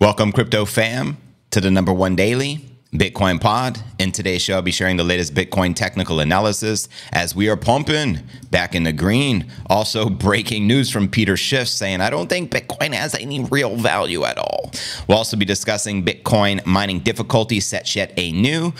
Welcome, crypto fam, to the number one daily Bitcoin pod. In today's show, I'll be sharing the latest Bitcoin technical analysis as we are pumping back in the green. Also, breaking news from Peter Schiff saying, I don't think Bitcoin has any real value at all. We'll also be discussing Bitcoin mining difficulty set yet a new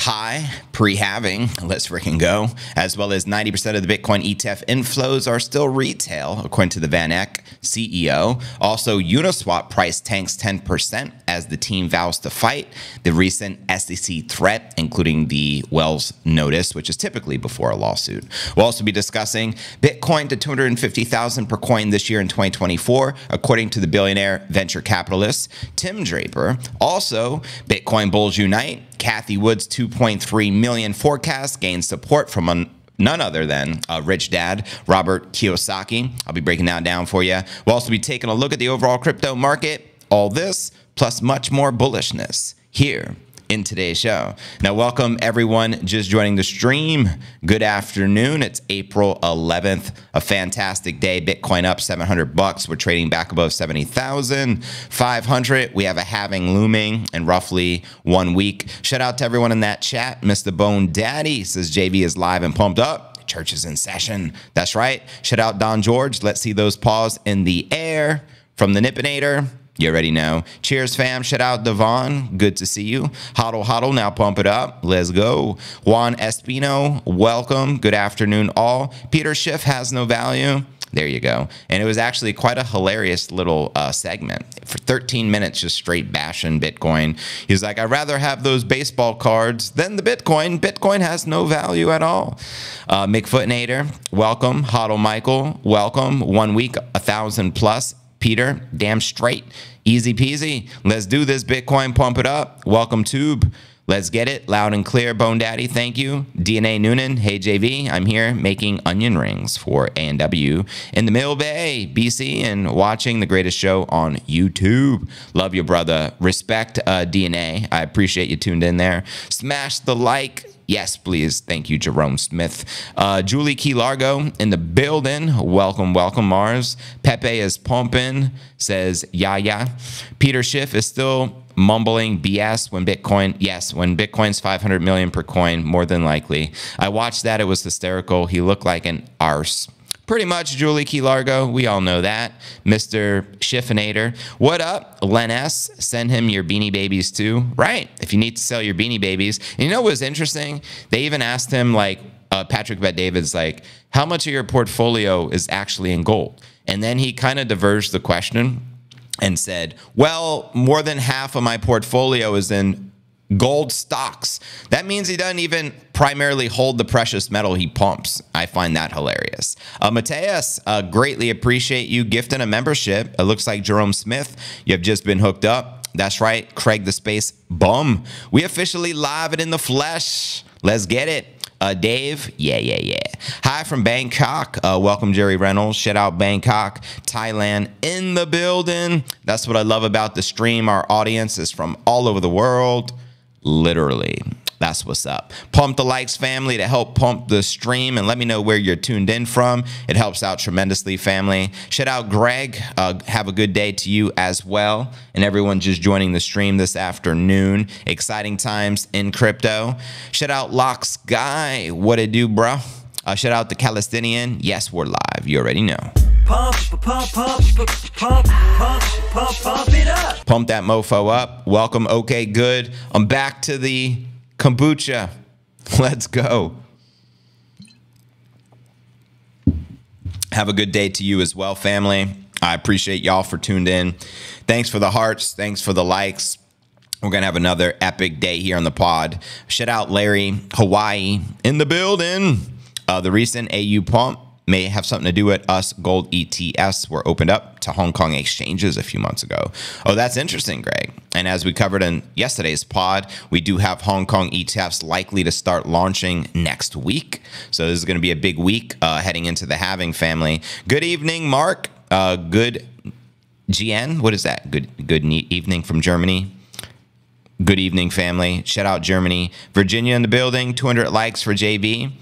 high pre halving. Let's freaking go. As well as 90% of the Bitcoin ETF inflows are still retail, according to the VanEck CEO. Also, Uniswap price tanks 10% as the team vows to fight. The recent SEC threat, including the Wells notice, which is typically before a lawsuit. We'll also be discussing Bitcoin to 250,000 per coin this year in 2024, according to the billionaire venture capitalist Tim Draper. Also, Bitcoin bulls unite. Cathie Wood's 2.3 million forecast gains support from an none other than uh, rich dad Robert Kiyosaki. I'll be breaking that down for you. We'll also be taking a look at the overall crypto market. All this plus much more bullishness here in today's show. Now, welcome everyone just joining the stream. Good afternoon. It's April 11th, a fantastic day. Bitcoin up 700 bucks. We're trading back above 70,500. We have a halving looming in roughly one week. Shout out to everyone in that chat. Mr. Bone Daddy says JV is live and pumped up. Church is in session. That's right. Shout out Don George. Let's see those paws in the air from the Nippinator. You already know. Cheers, fam. Shout out Devon. Good to see you. Huddle, huddle. Now pump it up. Let's go. Juan Espino, welcome. Good afternoon, all. Peter Schiff has no value. There you go. And it was actually quite a hilarious little uh, segment for 13 minutes, just straight bashing Bitcoin. He's like, I'd rather have those baseball cards than the Bitcoin. Bitcoin has no value at all. Uh, McFootnator, welcome. Huddle Michael, welcome. One week, a thousand plus. Peter, damn straight. Easy peasy. Let's do this. Bitcoin, pump it up. Welcome, Tube. Let's get it loud and clear, Bone Daddy. Thank you, DNA Noonan. Hey JV, I'm here making onion rings for A&W in the Mill Bay, BC, and watching the greatest show on YouTube. Love you, brother. Respect uh, DNA. I appreciate you tuned in there. Smash the like. Yes, please. Thank you, Jerome Smith. Uh, Julie Key Largo in the building. Welcome, welcome, Mars. Pepe is pumping, says, yeah. Peter Schiff is still mumbling BS when Bitcoin, yes, when Bitcoin's 500 million per coin, more than likely. I watched that. It was hysterical. He looked like an arse. Pretty much Julie Key Largo. We all know that. Mr. Schiffinator. What up, Len S? Send him your beanie babies too. Right. If you need to sell your beanie babies. And you know what was interesting? They even asked him, like, uh, Patrick Bet David's like, how much of your portfolio is actually in gold? And then he kind of diverged the question and said, well, more than half of my portfolio is in gold stocks. That means he doesn't even primarily hold the precious metal he pumps. I find that hilarious. Uh, Mateus, uh, greatly appreciate you gifting a membership. It looks like Jerome Smith, you have just been hooked up. That's right, Craig the Space Bum. We officially live it in the flesh. Let's get it. Uh, Dave, yeah, yeah, yeah. Hi from Bangkok. Uh, welcome, Jerry Reynolds. Shout out Bangkok, Thailand in the building. That's what I love about the stream. Our audience is from all over the world, literally. That's what's up. Pump the likes family to help pump the stream and let me know where you're tuned in from. It helps out tremendously, family. Shout out Greg. Uh, have a good day to you as well. And everyone just joining the stream this afternoon. Exciting times in crypto. Shout out Locks Guy. What it do, bro? Uh, shout out the Palestinian. Yes, we're live. You already know. Pump, pump, pump, pump, pump, pump, pump it up. Pump that mofo up. Welcome. Okay, good. I'm back to the kombucha. Let's go. Have a good day to you as well, family. I appreciate y'all for tuned in. Thanks for the hearts. Thanks for the likes. We're going to have another epic day here on the pod. Shout out Larry, Hawaii in the building. Uh, the recent AU pump may have something to do with us gold ETFs were opened up to Hong Kong exchanges a few months ago. Oh, that's interesting, Greg. And as we covered in yesterday's pod, we do have Hong Kong ETFs likely to start launching next week. So this is going to be a big week uh, heading into the halving family. Good evening, Mark. Uh, good GN. What is that? Good good evening from Germany. Good evening, family. Shout out Germany. Virginia in the building. 200 likes for JV.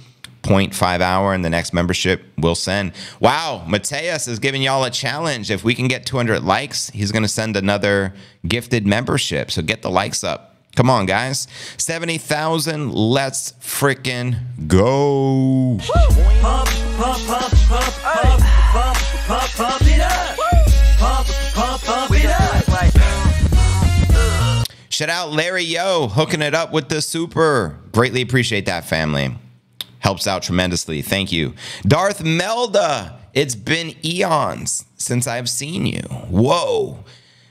0.5 hour and the next membership will send. Wow, Mateus is giving y'all a challenge. If we can get 200 likes, he's going to send another gifted membership. So get the likes up. Come on, guys. 70,000. Let's freaking go. Pump, pump, pump, pump, pump, pump, pump, it up. Pump, pump, pump it up. Shout out Larry Yo hooking it up with the super. Greatly appreciate that, family. Helps out tremendously. Thank you. Darth Melda, it's been eons since I've seen you. Whoa.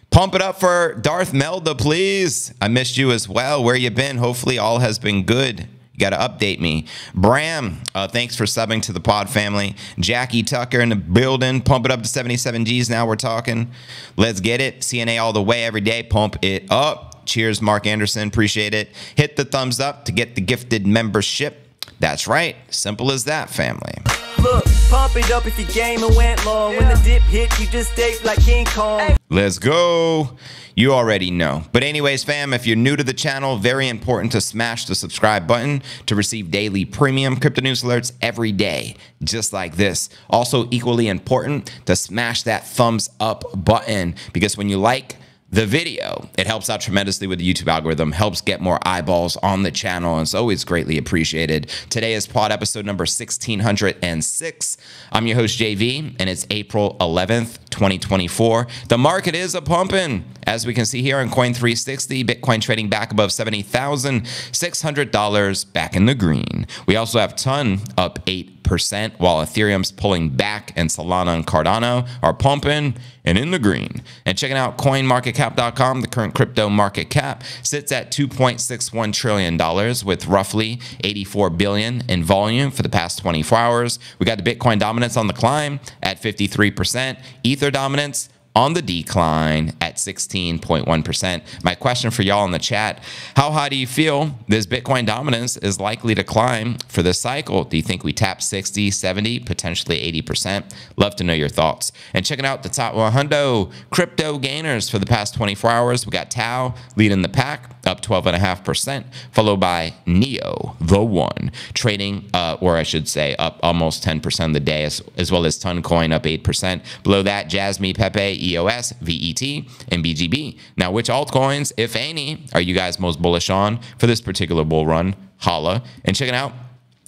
Pump it up for Darth Melda, please. I missed you as well. Where you been? Hopefully all has been good. You got to update me. Bram, uh, thanks for subbing to the pod family. Jackie Tucker in the building. Pump it up to 77 G's now. We're talking. Let's get it. CNA all the way every day. Pump it up. Cheers, Mark Anderson. Appreciate it. Hit the thumbs up to get the gifted membership. That's right. Simple as that, family. Look, pump it up if your game went long. Yeah. When the dip hit, you just stay like King Kong. Let's go. You already know. But anyways, fam, if you're new to the channel, very important to smash the subscribe button to receive daily premium crypto news alerts every day, just like this. Also equally important to smash that thumbs up button because when you like, the video. It helps out tremendously with the YouTube algorithm, helps get more eyeballs on the channel, and it's always greatly appreciated. Today is pod episode number 1606. I'm your host, JV, and it's April 11th, 2024. The market is a pumping. As we can see here on Coin360, Bitcoin trading back above $70,600 back in the green. We also have Ton up 8 percent while Ethereum's pulling back and Solana and Cardano are pumping and in the green. And checking out coinmarketcap.com, the current crypto market cap sits at $2.61 trillion with roughly 84 billion in volume for the past 24 hours. We got the Bitcoin dominance on the climb at 53%, Ether dominance on the decline at 16.1%. My question for y'all in the chat How high do you feel this Bitcoin dominance is likely to climb for this cycle? Do you think we tap 60, 70, potentially 80%? Love to know your thoughts. And checking out the top 100 crypto gainers for the past 24 hours, we got TAO leading the pack up 12.5%, followed by Neo, the one, trading, uh, or I should say, up almost 10% of the day, as, as well as Toncoin up 8%. Below that, Jasmine Pepe, EOS, VET, and BGB. Now, which altcoins, if any, are you guys most bullish on for this particular bull run? Holla. And checking out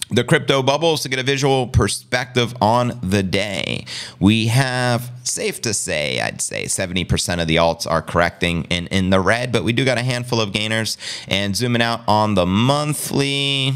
the crypto bubbles to get a visual perspective on the day. We have, safe to say, I'd say 70% of the alts are correcting in, in the red, but we do got a handful of gainers. And zooming out on the monthly,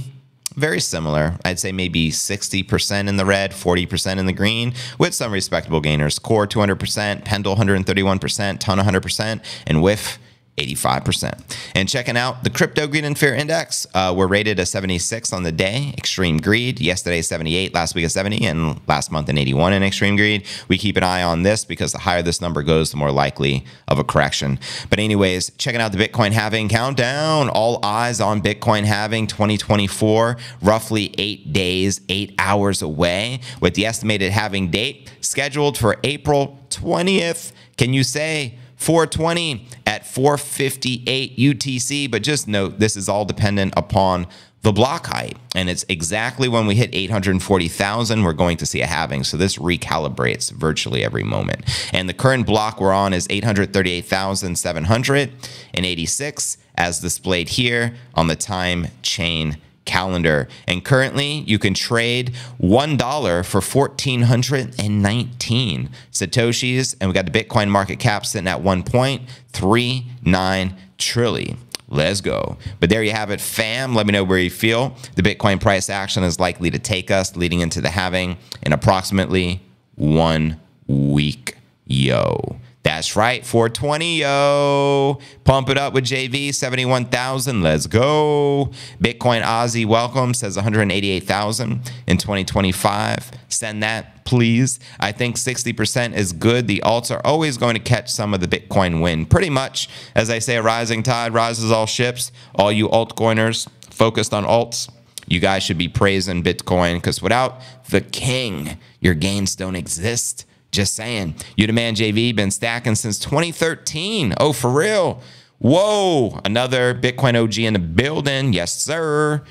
very similar. I'd say maybe 60% in the red, 40% in the green, with some respectable gainers. Core 200%, Pendle 131%, Ton 100%, and WIF 85%. And checking out the Crypto Greed and Fear Index, uh, we're rated a 76 on the day, Extreme Greed. Yesterday, 78, last week, a 70, and last month, an 81 in Extreme Greed. We keep an eye on this because the higher this number goes, the more likely of a correction. But, anyways, checking out the Bitcoin halving countdown. All eyes on Bitcoin halving 2024, roughly eight days, eight hours away, with the estimated halving date scheduled for April 20th. Can you say, 420 at 458 UTC. But just note, this is all dependent upon the block height. And it's exactly when we hit 840,000, we're going to see a halving. So this recalibrates virtually every moment. And the current block we're on is 838,786 as displayed here on the time chain calendar. And currently, you can trade $1 for 1,419 Satoshis. And we got the Bitcoin market cap sitting at 1.39 trillion. Let's go. But there you have it, fam. Let me know where you feel. The Bitcoin price action is likely to take us leading into the halving in approximately one week. Yo. That's right, 420, yo. Pump it up with JV, 71,000. Let's go. Bitcoin Aussie welcome says 188,000 in 2025. Send that, please. I think 60% is good. The alts are always going to catch some of the Bitcoin win. Pretty much, as I say, a rising tide rises all ships. All you altcoiners focused on alts, you guys should be praising Bitcoin because without the king, your gains don't exist. Just saying. You the man JV been stacking since 2013. Oh, for real. Whoa. Another Bitcoin OG in the building. Yes, sir.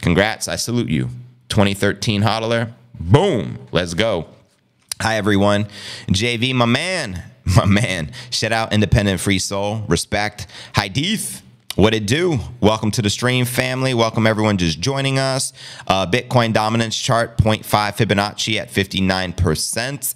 Congrats. I salute you. 2013 hodler. Boom. Let's go. Hi, everyone. JV, my man. My man. Shout out Independent Free Soul. Respect. Hi, Deeth. What it do? Welcome to the stream family. Welcome everyone just joining us. Uh, Bitcoin dominance chart 0.5 Fibonacci at 59%.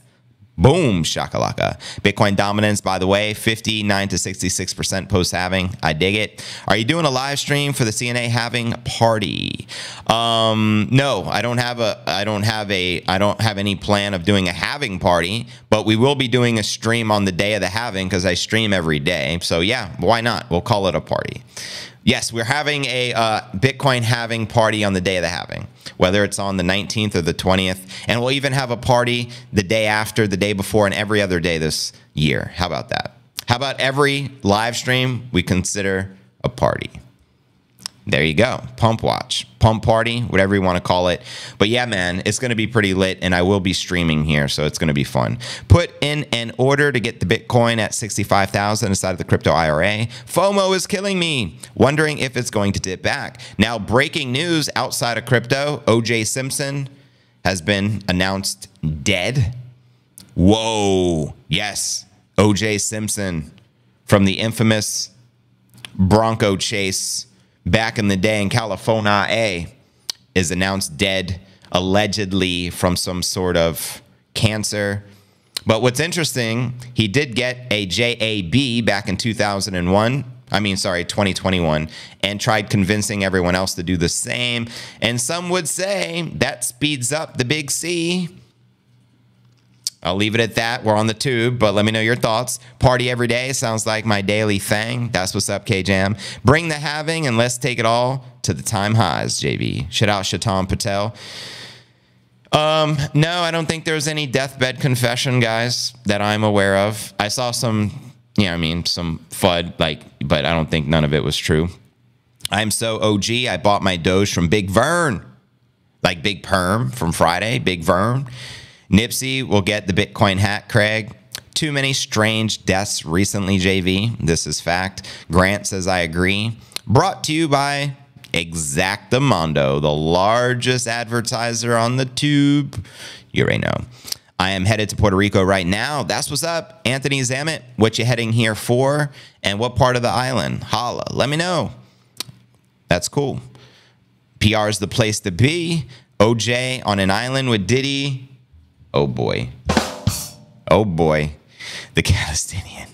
Boom, shakalaka. Bitcoin dominance, by the way, 59 to 66% post halving. I dig it. Are you doing a live stream for the CNA halving party? Um, no, I don't have a I don't have a I don't have any plan of doing a halving party, but we will be doing a stream on the day of the halving because I stream every day. So yeah, why not? We'll call it a party. Yes, we're having a uh, Bitcoin halving party on the day of the halving, whether it's on the 19th or the 20th. And we'll even have a party the day after, the day before, and every other day this year. How about that? How about every live stream we consider a party? There you go. Pump watch, pump party, whatever you want to call it. But yeah, man, it's going to be pretty lit and I will be streaming here. So it's going to be fun. Put in an order to get the Bitcoin at 65,000 inside of the crypto IRA. FOMO is killing me. Wondering if it's going to dip back. Now, breaking news outside of crypto OJ Simpson has been announced dead. Whoa. Yes. OJ Simpson from the infamous Bronco chase back in the day in California A is announced dead allegedly from some sort of cancer. But what's interesting, he did get a JAB back in 2001. I mean, sorry, 2021, and tried convincing everyone else to do the same. And some would say that speeds up the big C I'll leave it at that. We're on the tube, but let me know your thoughts. Party every day sounds like my daily thing. That's what's up, K Jam. Bring the having and let's take it all to the time highs, JB. Shout out Shaitan Patel. Um, no, I don't think there's any deathbed confession, guys, that I'm aware of. I saw some, yeah, I mean, some FUD, like, but I don't think none of it was true. I'm so OG. I bought my Doge from Big Vern, like Big Perm from Friday, Big Vern. Nipsey will get the Bitcoin hat, Craig. Too many strange deaths recently, JV. This is fact. Grant says, I agree. Brought to you by Exactamundo, the Mondo, the largest advertiser on the tube. You already know. I am headed to Puerto Rico right now. That's what's up. Anthony Zamet, what you heading here for? And what part of the island? Holla. Let me know. That's cool. PR is the place to be. OJ on an island with Diddy. Oh boy. Oh boy. The Palestinian.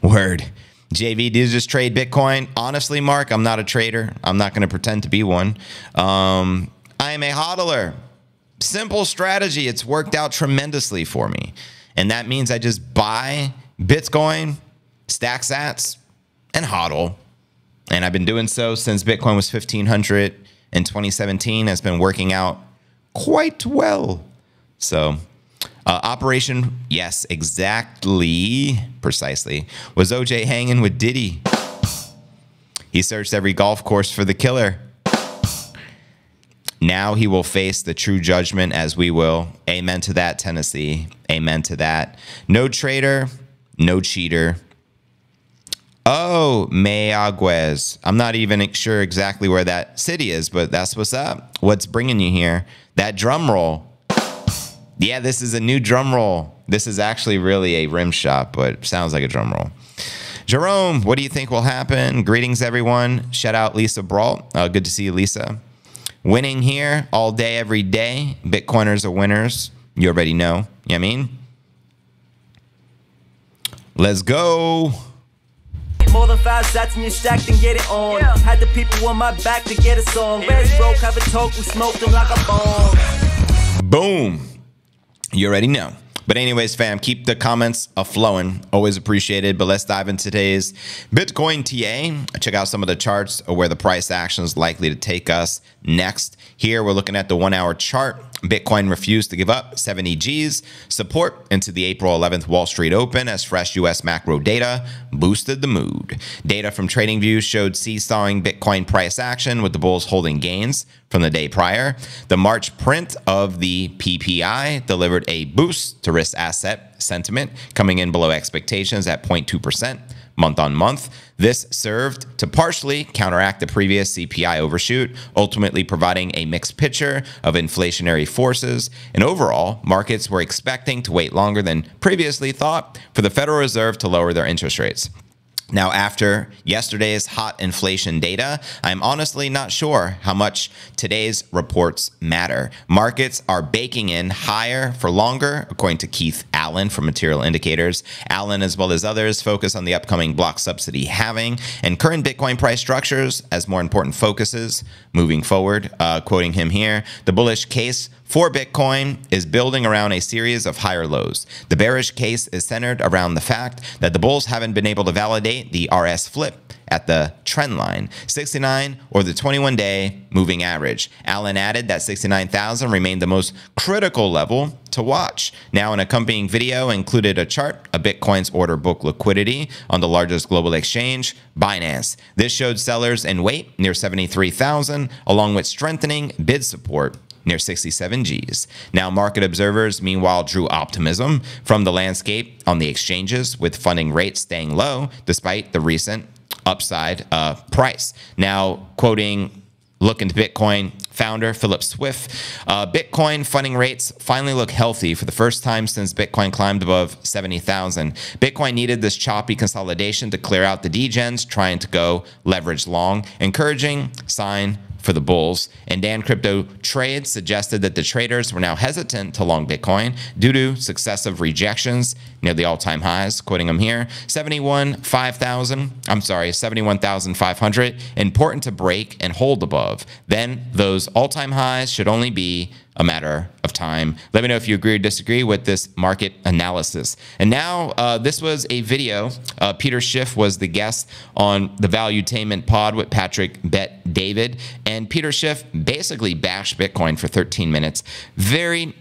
Word. JV, did you just trade Bitcoin? Honestly, Mark, I'm not a trader. I'm not going to pretend to be one. Um, I am a hodler. Simple strategy. It's worked out tremendously for me. And that means I just buy Bitcoin, stack sats, and hodl. And I've been doing so since Bitcoin was 1500 in 2017. It's been working out quite well. So uh, Operation, yes, exactly, precisely. Was OJ hanging with Diddy? He searched every golf course for the killer. Now he will face the true judgment as we will. Amen to that, Tennessee. Amen to that. No traitor, no cheater. Oh, Mayaguez. I'm not even sure exactly where that city is, but that's what's up. What's bringing you here? That drum roll. Yeah, this is a new drum roll. This is actually really a rim shot, but sounds like a drum roll. Jerome, what do you think will happen? Greetings, everyone. Shout out Lisa Brault. Uh, good to see you, Lisa. Winning here all day, every day. Bitcoiners are winners. You already know. You know what I mean? Let's go. More than five shots in your stack and get it on. Yeah. Had the people on my back to get a song. Red broke, have a talk, we smoked them like a bomb. Boom. You already know. But anyways, fam, keep the comments a flowing. Always appreciated. But let's dive into today's Bitcoin TA. Check out some of the charts of where the price action is likely to take us next. Here we're looking at the one hour chart. Bitcoin refused to give up 70 G's support into the April 11th Wall Street Open as fresh US macro data boosted the mood. Data from TradingView showed seesawing Bitcoin price action with the bulls holding gains from the day prior. The March print of the PPI delivered a boost to risk asset sentiment, coming in below expectations at 0.2%. month on month. This served to partially counteract the previous CPI overshoot, ultimately providing a mixed picture of inflationary forces. And overall, markets were expecting to wait longer than previously thought for the Federal Reserve to lower their interest rates. Now, after yesterday's hot inflation data, I'm honestly not sure how much today's reports matter. Markets are baking in higher for longer, according to Keith Alan from Material Indicators. Alan, as well as others, focus on the upcoming block subsidy halving and current Bitcoin price structures as more important focuses moving forward. Uh, quoting him here, the bullish case for Bitcoin is building around a series of higher lows. The bearish case is centered around the fact that the bulls haven't been able to validate the RS flip at the trend line, 69 or the 21 day moving average. Alan added that 69,000 remained the most critical level to watch. Now, an accompanying video included a chart of Bitcoin's order book liquidity on the largest global exchange, Binance. This showed sellers in weight near 73,000, along with strengthening bid support near 67 Gs. Now, market observers, meanwhile, drew optimism from the landscape on the exchanges, with funding rates staying low despite the recent upside uh, price. Now, quoting Look into Bitcoin founder Philip Swift. Uh, Bitcoin funding rates finally look healthy for the first time since Bitcoin climbed above 70,000. Bitcoin needed this choppy consolidation to clear out the degens trying to go leverage long, encouraging sign for the bulls. And Dan Crypto Trade suggested that the traders were now hesitant to long Bitcoin due to successive rejections near the all-time highs. Quoting him here, 71 5,000. I'm sorry, 71,500. Important to break and hold above. Then those all-time highs should only be a matter of time. Let me know if you agree or disagree with this market analysis. And now, uh, this was a video. Uh, Peter Schiff was the guest on the Valuetainment Pod with Patrick Bet David. And Peter Schiff basically bashed Bitcoin for 13 minutes. Very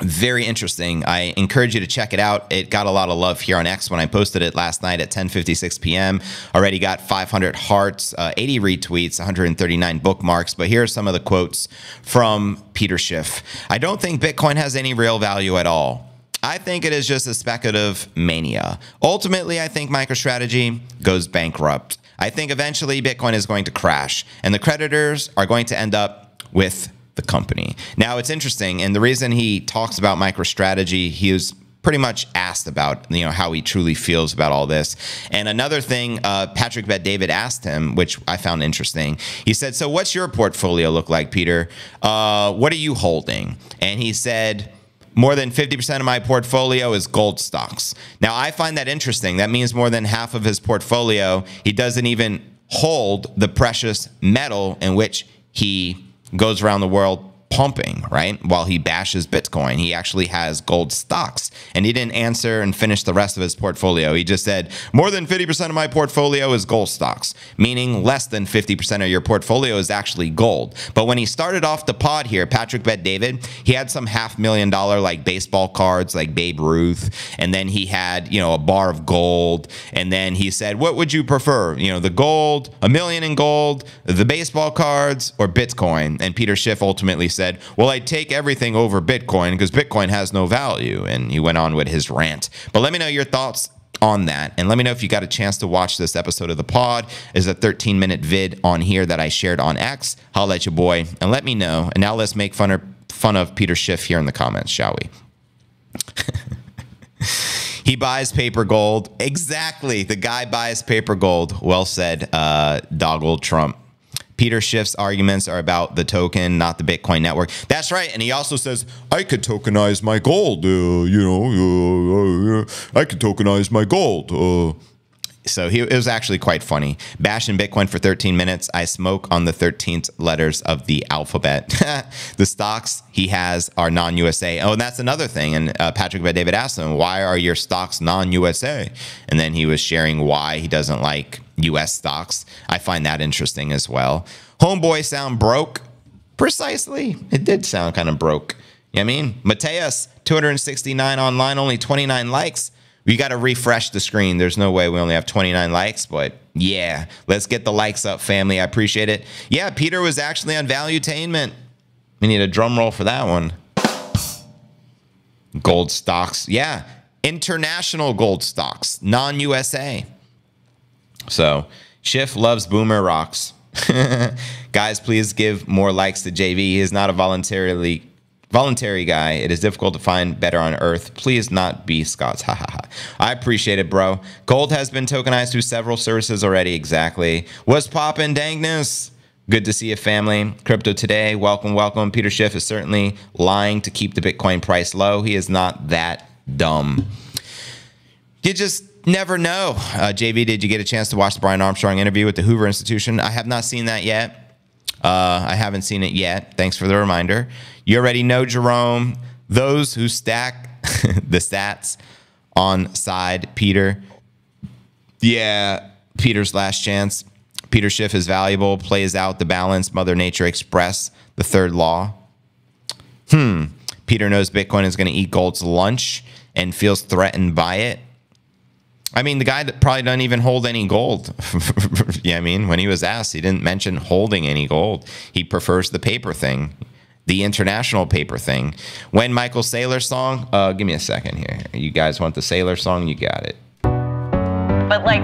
very interesting. I encourage you to check it out. It got a lot of love here on X when I posted it last night at 10:56 p.m. Already got 500 hearts, uh, 80 retweets, 139 bookmarks. But here are some of the quotes from Peter Schiff. I don't think Bitcoin has any real value at all. I think it is just a speculative mania. Ultimately, I think MicroStrategy goes bankrupt. I think eventually Bitcoin is going to crash, and the creditors are going to end up with the company. Now, it's interesting, and the reason he talks about MicroStrategy, he was pretty much asked about you know how he truly feels about all this. And another thing, uh, Patrick Bet David asked him, which I found interesting. He said, "So, what's your portfolio look like, Peter? Uh, what are you holding?" And he said. More than 50% of my portfolio is gold stocks. Now, I find that interesting. That means more than half of his portfolio, he doesn't even hold the precious metal in which he goes around the world pumping, right? While he bashes Bitcoin, he actually has gold stocks. And he didn't answer and finish the rest of his portfolio. He just said, more than 50% of my portfolio is gold stocks, meaning less than 50% of your portfolio is actually gold. But when he started off the pod here, Patrick Bet David, he had some half million dollar like baseball cards like Babe Ruth. And then he had, you know, a bar of gold. And then he said, what would you prefer? You know, the gold, a million in gold, the baseball cards, or Bitcoin? And Peter Schiff ultimately said, said, Well, I take everything over Bitcoin because Bitcoin has no value. And he went on with his rant. But let me know your thoughts on that. And let me know if you got a chance to watch this episode of the pod. Is a 13 minute vid on here that I shared on X. Holla at your boy and let me know. And now let's make fun of, fun of Peter Schiff here in the comments, shall we? he buys paper gold. Exactly. The guy buys paper gold. Well said, uh, Doggle Trump. Peter Schiff's arguments are about the token, not the Bitcoin network. That's right. And he also says, I could tokenize my gold. Uh, you know, uh, uh, I could tokenize my gold. Uh. So he, it was actually quite funny. Bashing Bitcoin for 13 minutes. I smoke on the 13th letters of the alphabet. the stocks he has are non-USA. Oh, and that's another thing. And uh, Patrick Bet David asked him, why are your stocks non-USA? And then he was sharing why he doesn't like US stocks. I find that interesting as well. Homeboy sound broke? Precisely. It did sound kind of broke. You know I mean? Mateus, 269 online, only 29 likes. We got to refresh the screen. There's no way we only have 29 likes, but yeah, let's get the likes up, family. I appreciate it. Yeah, Peter was actually on Valuetainment. We need a drum roll for that one. Gold stocks. Yeah, international gold stocks, non USA. So Schiff loves boomer rocks. Guys, please give more likes to JV. He is not a voluntarily voluntary guy. It is difficult to find better on earth. Please not be Scots. Ha ha ha. I appreciate it, bro. Gold has been tokenized through several services already. Exactly. What's poppin', dangness? Good to see you, family. Crypto today. Welcome, welcome. Peter Schiff is certainly lying to keep the Bitcoin price low. He is not that dumb. You just never know. Uh, JV, did you get a chance to watch the Brian Armstrong interview with the Hoover Institution? I have not seen that yet. Uh, I haven't seen it yet. Thanks for the reminder. You already know, Jerome, those who stack the stats on side Peter. Yeah, Peter's last chance. Peter Schiff is valuable, plays out the balance, Mother Nature Express, the third law. Hmm. Peter knows Bitcoin is going to eat gold's lunch and feels threatened by it. I mean, the guy that probably doesn't even hold any gold. yeah, I mean, when he was asked, he didn't mention holding any gold. He prefers the paper thing, the international paper thing. When Michael Saylor song, uh, give me a second here. You guys want the Saylor song? You got it. But like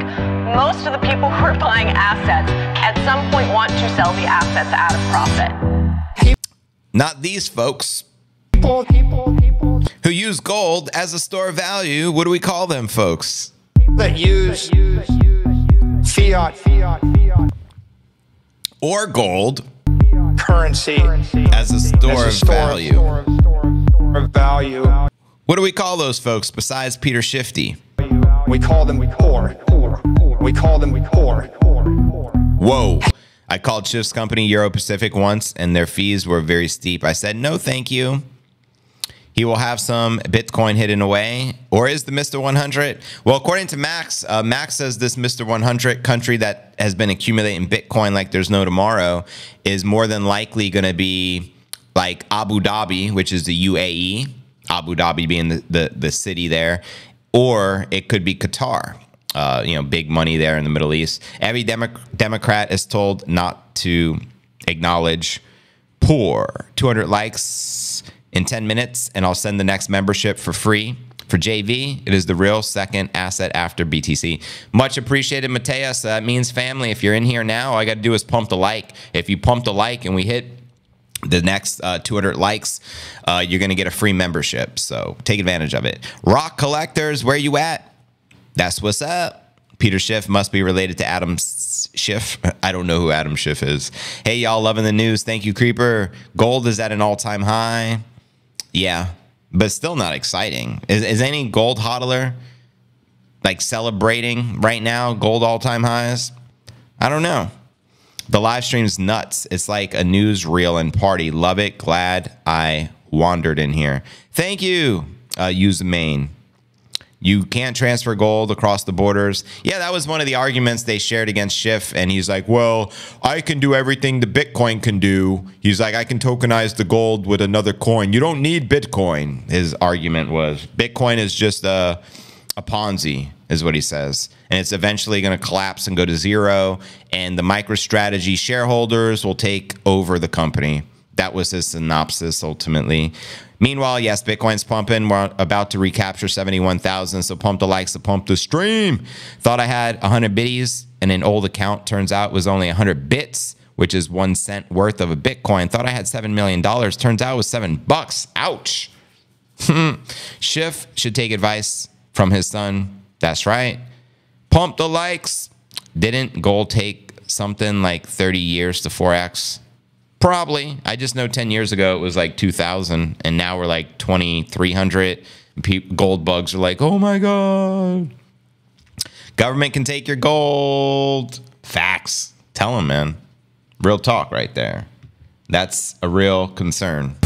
most of the people who are buying assets at some point want to sell the assets at a profit. Not these folks. People, people, people. Who use gold as a store of value. What do we call them, folks? That use fiat, fiat, fiat or gold currency as a store, as a store of value. Store, store, of value. What do we call those folks besides Peter Shifty? We call them we poor. We call them we poor. Whoa. I called Schiff's company Euro Pacific once and their fees were very steep. I said, no, thank you. He will have some Bitcoin hidden away. Or is the Mr. 100? Well, according to Max, uh, Max says this Mr. 100 country that has been accumulating Bitcoin like there's no tomorrow is more than likely going to be like Abu Dhabi, which is the UAE, Abu Dhabi being the, the, the city there, or it could be Qatar. Uh, you know, big money there in the Middle East. Every Demo- Democrat is told not to acknowledge poor. 200 likes in 10 minutes, and I'll send the next membership for free. For JV, it is the real second asset after BTC. Much appreciated, Mateus. That means family. If you're in here now, all I got to do is pump the like. If you pump the like and we hit the next uh, 200 likes, uh, you're going to get a free membership. So take advantage of it. Rock collectors, where you at? That's what's up. Peter Schiff must be related to Adam Schiff. I don't know who Adam Schiff is. Hey, y'all, loving the news. Thank you, Creeper. Gold is at an all time high. Yeah, but still not exciting. Is, is any gold hodler like celebrating right now gold all time highs? I don't know. The live stream's nuts. It's like a newsreel and party. Love it. Glad I wandered in here. Thank you, uh, use main. You can't transfer gold across the borders. Yeah, that was one of the arguments they shared against Schiff. And he's like, well, I can do everything the Bitcoin can do. He's like, I can tokenize the gold with another coin. You don't need Bitcoin, his argument was. Bitcoin is just a, a Ponzi, is what he says. And it's eventually going to collapse and go to zero. And the MicroStrategy shareholders will take over the company. That was his synopsis ultimately. Meanwhile, yes, Bitcoin's pumping. We're about to recapture 71,000. So pump the likes to pump the stream. Thought I had 100 biddies and an old account turns out was only 100 bits, which is one cent worth of a Bitcoin. Thought I had $7 million. Turns out was seven bucks. Ouch. Hmm. Schiff should take advice from his son. That's right. Pump the likes. Didn't gold take something like 30 years to 4x? Probably. I just know 10 years ago it was like 2000 and now we're like 2300. Gold bugs are like, "Oh my god." Government can take your gold. Facts. Tell them, man. Real talk right there. That's a real concern.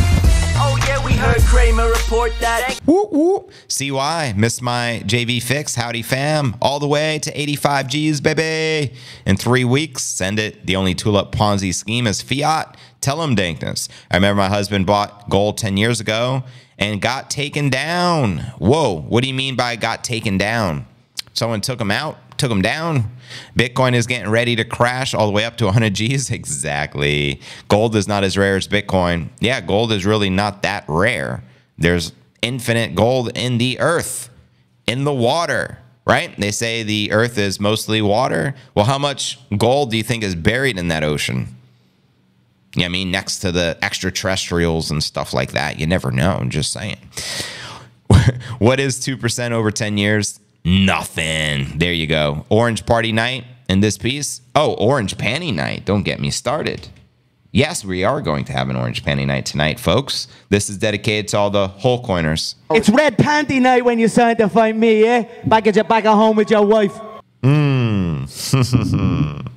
Yeah, we heard Cramer report that. Whoop whoop. CY, missed my JV fix. Howdy fam. All the way to 85 G's, baby. In three weeks, send it. The only tulip Ponzi scheme is fiat. Tell them dankness. I remember my husband bought gold 10 years ago and got taken down. Whoa, what do you mean by got taken down? Someone took him out, took him down. Bitcoin is getting ready to crash all the way up to 100 G's. Exactly. Gold is not as rare as Bitcoin. Yeah, gold is really not that rare. There's infinite gold in the earth, in the water. right? They say the earth is mostly water. Well, how much gold do you think is buried in that ocean? Yeah, I mean, next to the extraterrestrials and stuff like that. You never know. I'm just saying. what is 2% over 10 years? Nothing. There you go. Orange party night in this piece. Oh, orange panty night. Don't get me started. Yes, we are going to have an orange panty night tonight, folks. This is dedicated to all the whole coiners. It's red panty night when you sign to find me, yeah? Back at your back at home with your wife. Mmm.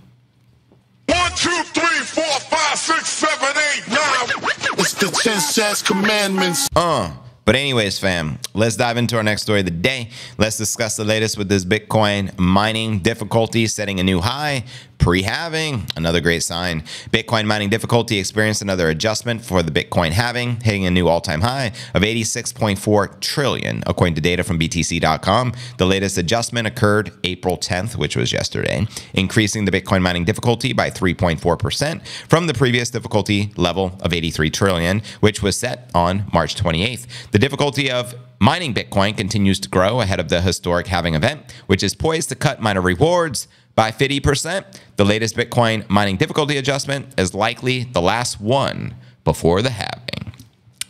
One, two, three, four, five, six, seven, eight, nine. It's the Ten Says Commandments. Uh. But anyways, fam, let's dive into our next story of the day. Let's discuss the latest with this Bitcoin mining difficulty setting a new high, pre-halving, another great sign. Bitcoin mining difficulty experienced another adjustment for the Bitcoin halving, hitting a new all-time high of 86.4 trillion, according to data from BTC.com. The latest adjustment occurred April 10th, which was yesterday, increasing the Bitcoin mining difficulty by 3.4% from the previous difficulty level of 83 trillion, which was set on March 28th. The difficulty of mining Bitcoin continues to grow ahead of the historic halving event, which is poised to cut miner rewards by 50%. The latest Bitcoin mining difficulty adjustment is likely the last one before the halving.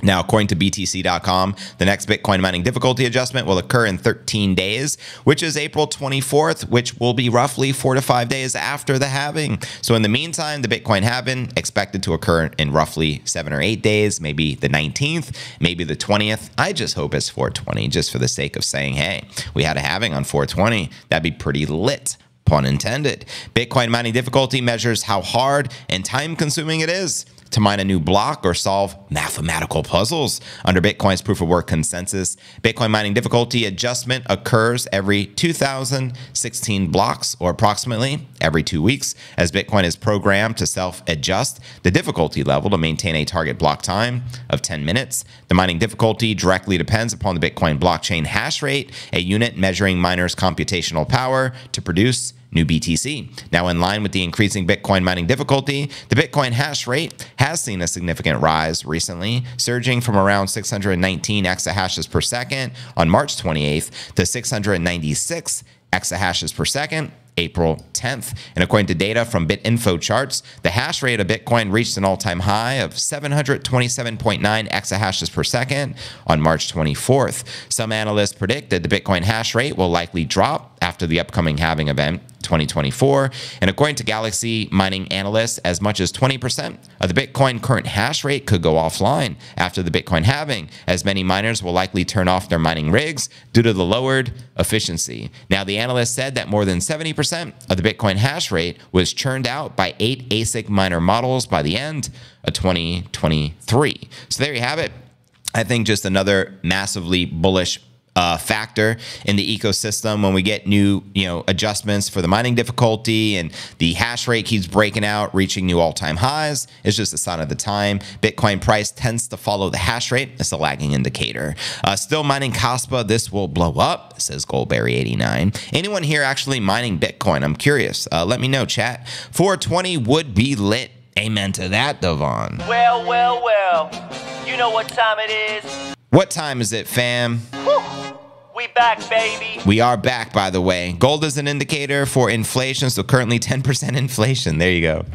Now, according to BTC.com, the next Bitcoin mining difficulty adjustment will occur in 13 days, which is April 24th, which will be roughly four to five days after the halving. So, in the meantime, the Bitcoin halving expected to occur in roughly seven or eight days, maybe the 19th, maybe the 20th. I just hope it's 420, just for the sake of saying, hey, we had a halving on 420. That'd be pretty lit pun intended. Bitcoin mining difficulty measures how hard and time consuming it is to mine a new block or solve mathematical puzzles. Under Bitcoin's proof of work consensus, Bitcoin mining difficulty adjustment occurs every 2016 blocks or approximately every two weeks as Bitcoin is programmed to self adjust the difficulty level to maintain a target block time of 10 minutes. The mining difficulty directly depends upon the Bitcoin blockchain hash rate, a unit measuring miners' computational power to produce new BTC. Now, in line with the increasing Bitcoin mining difficulty, the Bitcoin hash rate has seen a significant rise recently, surging from around 619 exahashes per second on March 28th to 696 exahashes per second April 10th. And according to data from BitInfo charts, the hash rate of Bitcoin reached an all time high of 727.9 exahashes per second on March 24th. Some analysts predict that the Bitcoin hash rate will likely drop after the upcoming halving event 2024. And according to Galaxy mining analysts, as much as 20% of the Bitcoin current hash rate could go offline after the Bitcoin halving, as many miners will likely turn off their mining rigs due to the lowered efficiency. Now, the analyst said that more than 70% of the Bitcoin hash rate was churned out by eight ASIC miner models by the end of 2023. So there you have it. I think just another massively bullish uh, factor in the ecosystem. When we get new you know adjustments for the mining difficulty and the hash rate keeps breaking out reaching new all-time highs it's just a sign of the time. Bitcoin price tends to follow the hash rate. It's a lagging indicator. Uh, still mining Kaspa. This will blow up says goldberry89 anyone here actually mining bitcoin? I'm curious. Uh, let me know chat. 420 would be lit. Amen to that devon. Well, well, well. You know what time it is. What time is it fam We back, baby. We are back, by the way. Gold is an indicator for inflation, so currently 10% inflation. There you go.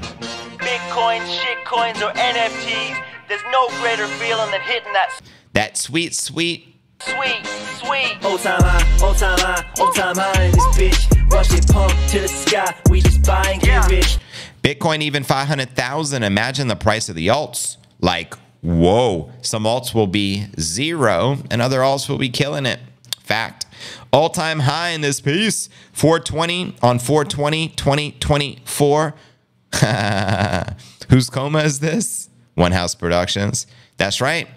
Bitcoin, shitcoins, or NFTs. There's no greater feeling than hitting that That sweet, sweet. sweet, sweet. Old time high, old time high, old time high in this bitch. Watch it pump to the sky. We just buy and get Yeah. rich. Bitcoin even 500,000. Imagine the price of the alts. Like, whoa. Some alts will be zero and other alts will be killing it. Fact. All time high in this piece 420 on 420 2024. Whose coma is this? One House Productions. That's right.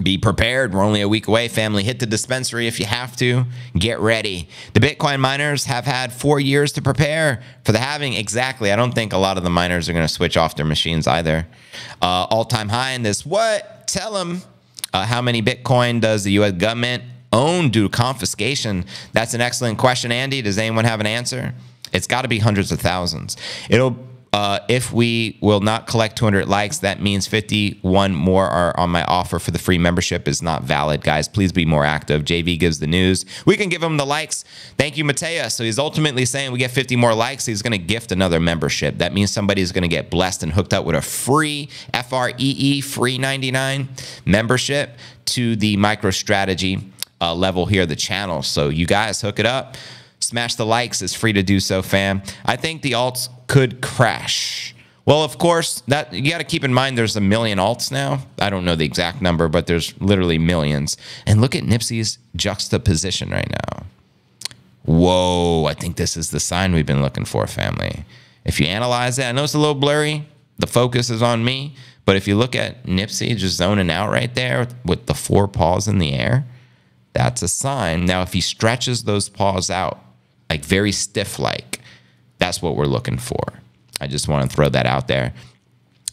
Be prepared. We're only a week away. Family, hit the dispensary if you have to. Get ready. The Bitcoin miners have had four years to prepare for the halving. Exactly. I don't think a lot of the miners are going to switch off their machines either. Uh, All time high in this. What? Tell them. Uh, how many Bitcoin does the U.S. government own due to confiscation? That's an excellent question, Andy. Does anyone have an answer? It's got to be hundreds of thousands. It'll Uh, if we will not collect 200 likes, that means 51 more are on my offer for the free membership is not valid, guys. Please be more active. JV gives the news. We can give him the likes. Thank you, Matea. So he's ultimately saying we get 50 more likes. He's going to gift another membership. That means somebody's going to get blessed and hooked up with a free F R E E free 99 membership to the MicroStrategy uh, level here, the channel. So you guys hook it up. Smash the likes. It's free to do so, fam. I think the alts could crash. Well, of course, that you got to keep in mind there's a million alts now. I don't know the exact number, but there's literally millions. And look at Nipsey's juxtaposition right now. Whoa, I think this is the sign we've been looking for, family. If you analyze it, I know it's a little blurry. The focus is on me. But if you look at Nipsey just zoning out right there with the four paws in the air, that's a sign. Now, if he stretches those paws out, like very stiff like, that's what we're looking for. I just want to throw that out there.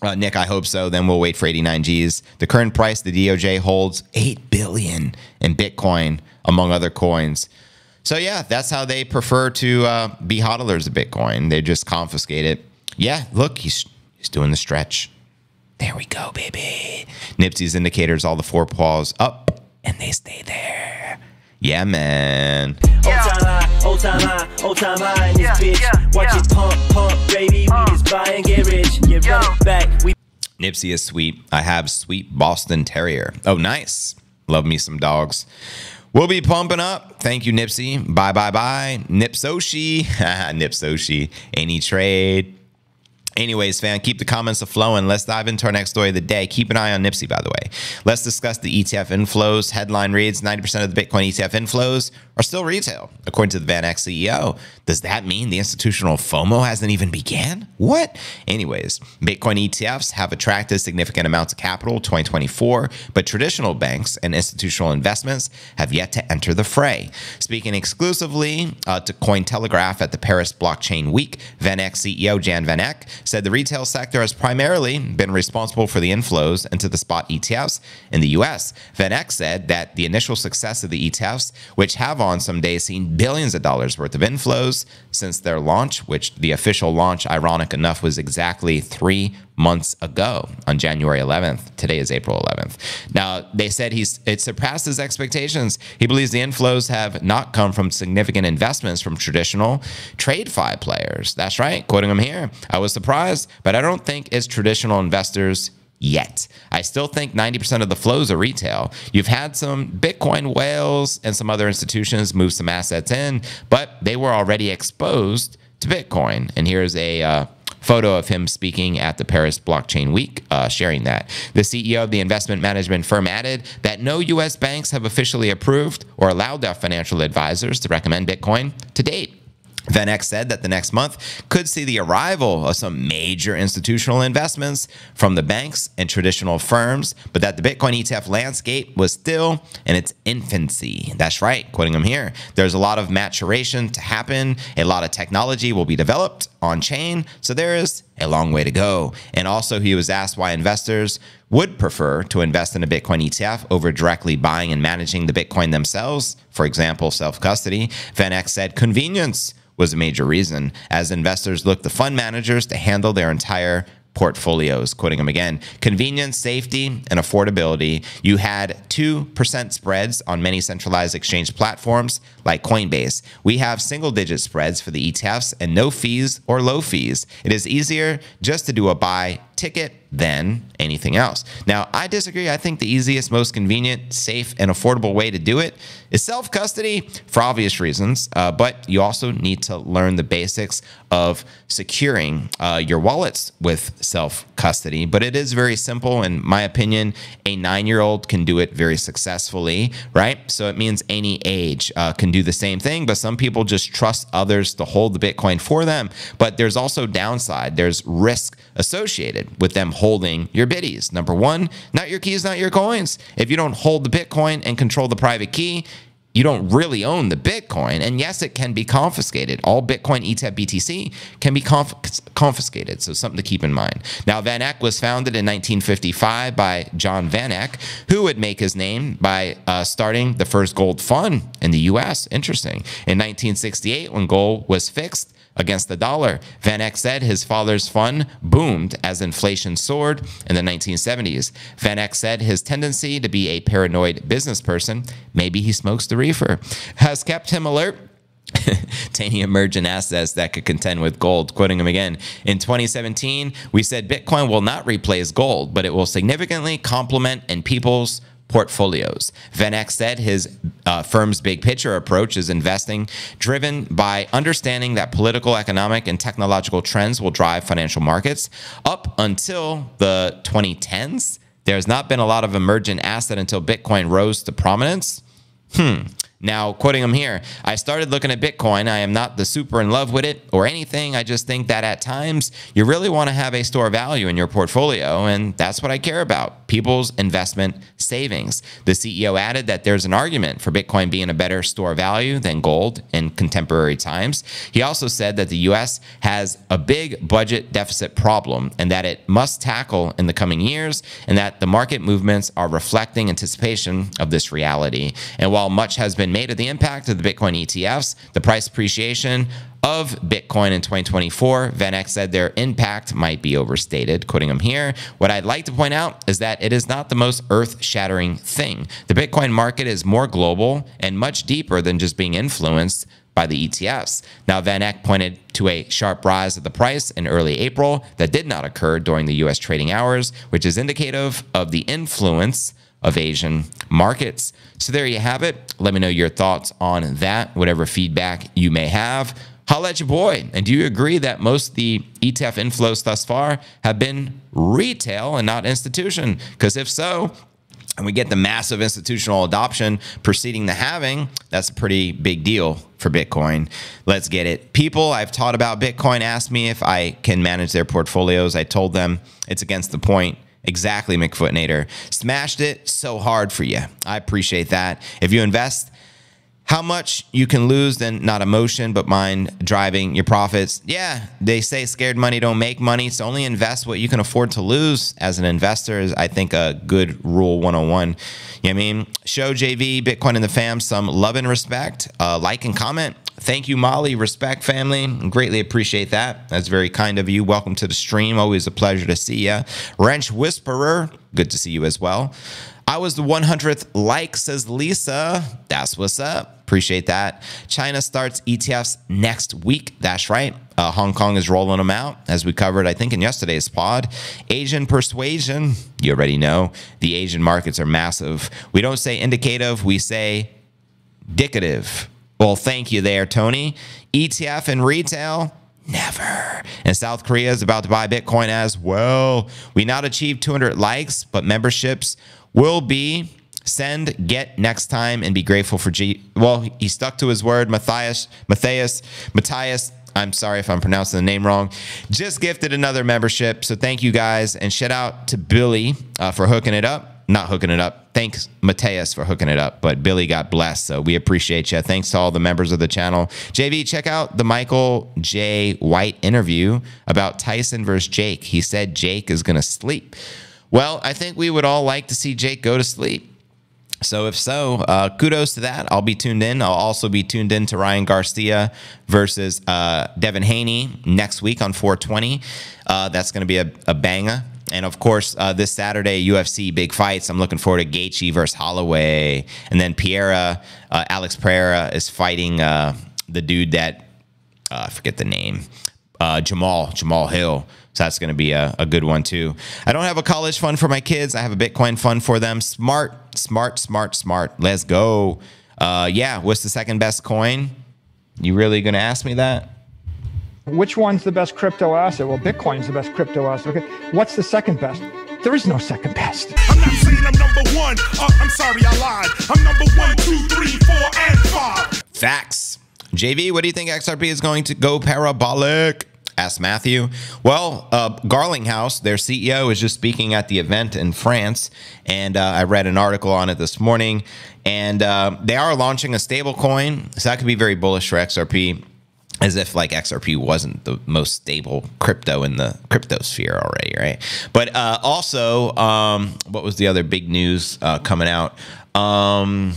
Uh, Nick, I hope so. Then we'll wait for 89 Gs. The current price, the DOJ holds 8 billion in Bitcoin, among other coins. So yeah, that's how they prefer to uh, be hodlers of Bitcoin. They just confiscate it. Yeah, look, he's he's doing the stretch. There we go, baby. Nipsey's indicators, all the four paws up, and they stay there. Yeah, man. Old time high, old time high, old time high in this bitch. Watch it pump, pump, baby. We uh. just buy and get rich. Get Yo. right back. We Nipsey is sweet. I have sweet Boston Terrier. Oh, nice. Love me some dogs. We'll be pumping up. Thank you, Nipsey. Bye, bye, bye. Nipsoshi. Nipsoshi. Any trade. Anyways, fan, keep the comments flowing. Let's dive into our next story of the day. Keep an eye on Nipsey, by the way. Let's discuss the ETF inflows. Headline reads 90% of the Bitcoin ETF inflows are still retail, according to the VanEck CEO. Does that mean the institutional FOMO hasn't even began? What? Anyways, Bitcoin ETFs have attracted significant amounts of capital 2024, but traditional banks and institutional investments have yet to enter the fray. Speaking exclusively uh, to Cointelegraph at the Paris Blockchain Week, VanEck CEO Jan Van Eck said the retail sector has primarily been responsible for the inflows into the spot ETFs in the US. Van Eck said that the initial success of the ETFs, which have on some days seen billions of dollars worth of inflows since their launch, which the official launch, ironic enough, was exactly three months ago on January 11th. Today is April 11th. Now, they said he's it surpassed his expectations. He believes the inflows have not come from significant investments from traditional trade TradeFi players. That's right, quoting him here. I was surprised, but I don't think it's traditional investors yet. I still think 90% of the flows are retail. You've had some Bitcoin whales and some other institutions move some assets in, but they were already exposed to Bitcoin. And here's a uh, photo of him speaking at the Paris Blockchain Week, uh, sharing that. The CEO of the investment management firm added that no U.S. banks have officially approved or allowed their financial advisors to recommend Bitcoin to date. Van Eck said that the next month could see the arrival of some major institutional investments from the banks and traditional firms, but that the Bitcoin ETF landscape was still in its infancy. That's right, quoting him here. There's a lot of maturation to happen, a lot of technology will be developed on chain, so there is a long way to go. And also, he was asked why investors would prefer to invest in a Bitcoin ETF over directly buying and managing the Bitcoin themselves, for example, self custody. Van Eck said convenience was a major reason as investors look to fund managers to handle their entire portfolios. Quoting him again convenience, safety, and affordability. You had 2% spreads on many centralized exchange platforms like Coinbase. We have single digit spreads for the ETFs and no fees or low fees. It is easier just to do a buy ticket than anything else. Now, I disagree. I think the easiest, most convenient, safe, and affordable way to do it is self custody for obvious reasons. Uh, but you also need to learn the basics of securing uh, your wallets with self custody. But it is very simple. In my opinion, a nine year old can do it very successfully, right? So it means any age uh, can do the same thing. But some people just trust others to hold the Bitcoin for them. But there's also downside, there's risk associated with them holding your biddies. Number one, not your keys, not your coins. If you don't hold the Bitcoin and control the private key, you don't really own the Bitcoin. And yes, it can be confiscated. All Bitcoin E ETF BTC can be conf- confiscated. So something to keep in mind. Now, VanEck was founded in 1955 by John Van Eck, who would make his name by uh, starting the first gold fund in the US. Interesting. In 1968, when gold was fixed, against the dollar. Van Eck said his father's fund boomed as inflation soared in the 1970s. Van Eck said his tendency to be a paranoid business person, maybe he smokes the reefer, has kept him alert to emergent assets that could contend with gold. Quoting him again, in 2017, we said Bitcoin will not replace gold, but it will significantly complement in people's portfolios. Van Eck said his uh, firm's big picture approach is investing driven by understanding that political, economic, and technological trends will drive financial markets. Up until the 2010s, there's not been a lot of emergent asset until Bitcoin rose to prominence. Hmm. Now, quoting him here, I started looking at Bitcoin. I am not the super in love with it or anything. I just think that at times you really want to have a store value in your portfolio, and that's what I care about people's investment savings. The CEO added that there's an argument for Bitcoin being a better store value than gold in contemporary times. He also said that the US has a big budget deficit problem and that it must tackle in the coming years, and that the market movements are reflecting anticipation of this reality. And while much has been made of the impact of the Bitcoin ETFs, the price appreciation of Bitcoin in 2024, Van Eck said their impact might be overstated. Quoting him here, what I'd like to point out is that it is not the most earth shattering thing. The Bitcoin market is more global and much deeper than just being influenced by the ETFs. Now, Van Eck pointed to a sharp rise of the price in early April that did not occur during the US trading hours, which is indicative of the influence of Asian markets. So there you have it. Let me know your thoughts on that, whatever feedback you may have. Holla at your boy. And do you agree that most the ETF inflows thus far have been retail and not institution? Because if so, and we get the massive institutional adoption preceding the halving, that's a pretty big deal for Bitcoin. Let's get it. People I've taught about Bitcoin asked me if I can manage their portfolios. I told them it's against the point. Exactly, McFootnator. Smashed it so hard for you. I appreciate that. If you invest, how much you can lose, then not emotion, but mind driving your profits. Yeah, they say scared money don't make money. So only invest what you can afford to lose as an investor is, I think, a good rule 101. You know I mean? Show JV, Bitcoin and the fam some love and respect. Uh, like and comment. Thank you, Molly. Respect, family. Greatly appreciate that. That's very kind of you. Welcome to the stream. Always a pleasure to see you. Wrench Whisperer, good to see you as well. I was the 100th like, says Lisa. That's what's up. Appreciate that. China starts ETFs next week. That's right. Uh, Hong Kong is rolling them out, as we covered, I think, in yesterday's pod. Asian persuasion. You already know the Asian markets are massive. We don't say indicative, we say indicative. Well, thank you there, Tony. ETF and retail. Never. And South Korea is about to buy Bitcoin as well. We not achieved 200 likes, but memberships will be send, get next time, and be grateful for G. Well, he stuck to his word. Matthias, Matthias, Matthias. I'm sorry if I'm pronouncing the name wrong. Just gifted another membership, so thank you guys, and shout out to Billy uh, for hooking it up. Not hooking it up. Thanks, Mateus, for hooking it up. But Billy got blessed, so we appreciate you. Thanks to all the members of the channel. JV, check out the Michael J. White interview about Tyson versus Jake. He said Jake is going to sleep. Well, I think we would all like to see Jake go to sleep. So if so, uh, kudos to that. I'll be tuned in. I'll also be tuned in to Ryan Garcia versus uh, Devin Haney next week on 420. Uh, that's going to be a, a, banger. And of course, uh, this Saturday, UFC big fights. I'm looking forward to Gaethje versus Holloway, and then Pereira, uh, Alex Pereira is fighting uh, the dude that I forget the name, Jamal Jamal Hill. So that's going to be a, a, good one too. I don't have a college fund for my kids. I have a Bitcoin fund for them. Smart, smart, smart, smart. Let's go. Uh, yeah. What's the second best coin? You really going to ask me that? Which one's the best crypto asset? Well, Bitcoin's the best crypto asset. Okay. What's the second best? There is no second best. I'm not saying I'm number one. Uh, I'm sorry, I lied. I'm number one, two, three, four, and five. Facts. JV, what do you think XRP is going to go parabolic? asked Matthew. Well, uh, Garlinghouse, their CEO, is just speaking at the event in France, and uh, I read an article on it this morning. And uh, they are launching a stable coin, so that could be very bullish for XRP. As if like XRP wasn't the most stable crypto in the crypto sphere already, right? But uh, also, um, what was the other big news uh, coming out? Um,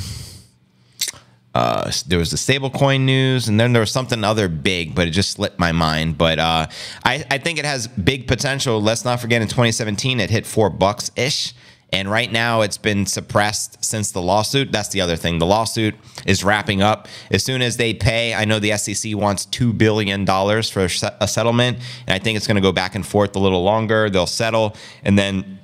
uh, there was the stablecoin news, and then there was something other big, but it just slipped my mind. But uh, I, I think it has big potential. Let's not forget in 2017 it hit four bucks ish. And right now, it's been suppressed since the lawsuit. That's the other thing. The lawsuit is wrapping up. As soon as they pay, I know the SEC wants $2 billion for a settlement. And I think it's going to go back and forth a little longer. They'll settle. And then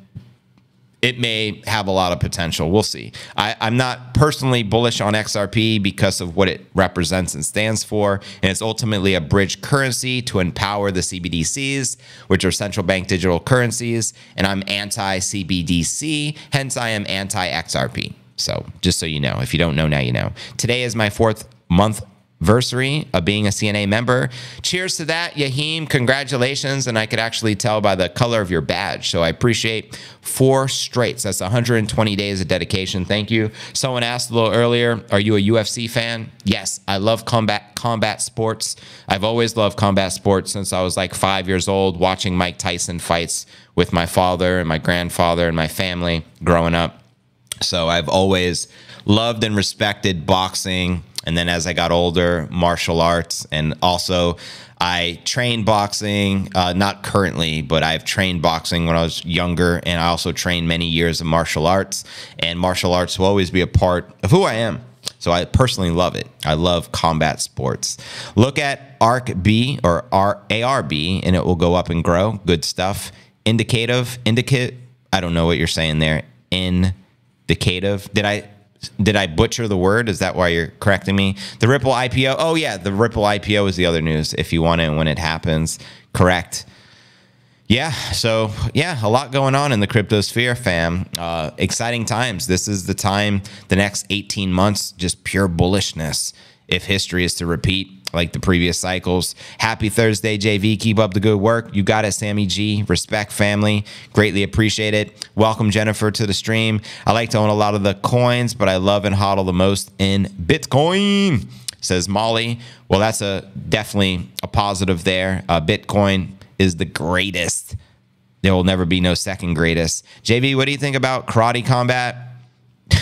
it may have a lot of potential. We'll see. I, am not personally bullish on XRP because of what it represents and stands for. And it's ultimately a bridge currency to empower the CBDCs, which are central bank digital currencies. And I'm anti CBDC, hence, I am anti XRP. So just so you know, if you don't know now, you know. Today is my fourth month anniversary of being a CNA member. Cheers to that, Yahim. Congratulations. And I could actually tell by the color of your badge. So I appreciate four straights. That's 120 days of dedication. Thank you. Someone asked a little earlier, are you a UFC fan? Yes, I love combat combat sports. I've always loved combat sports since I was like five years old, watching Mike Tyson fights with my father and my grandfather and my family growing up. So I've always loved and respected boxing, and then as I got older, martial arts, and also I trained boxing, uh, not currently, but I've trained boxing when I was younger, and I also trained many years of martial arts. And martial arts will always be a part of who I am. So I personally love it. I love combat sports. Look at ARC B or ARB, and it will go up and grow. Good stuff. Indicative, indicate. I don't know what you're saying there. Indicative. Did I did I butcher the word? Is that why you're correcting me? The Ripple IPO. Oh yeah, the Ripple IPO is the other news. If you want it when it happens, correct. Yeah, so yeah, a lot going on in the crypto sphere, fam. Uh, exciting times. This is the time, the next 18 months, just pure bullishness. If history is to repeat, like the previous cycles. Happy Thursday, JV. Keep up the good work. You got it, Sammy G. Respect family. Greatly appreciate it. Welcome, Jennifer, to the stream. I like to own a lot of the coins, but I love and hodl the most in Bitcoin, says Molly. Well, that's a definitely a positive there. Uh, Bitcoin is the greatest. There will never be no second greatest. JV, what do you think about karate combat?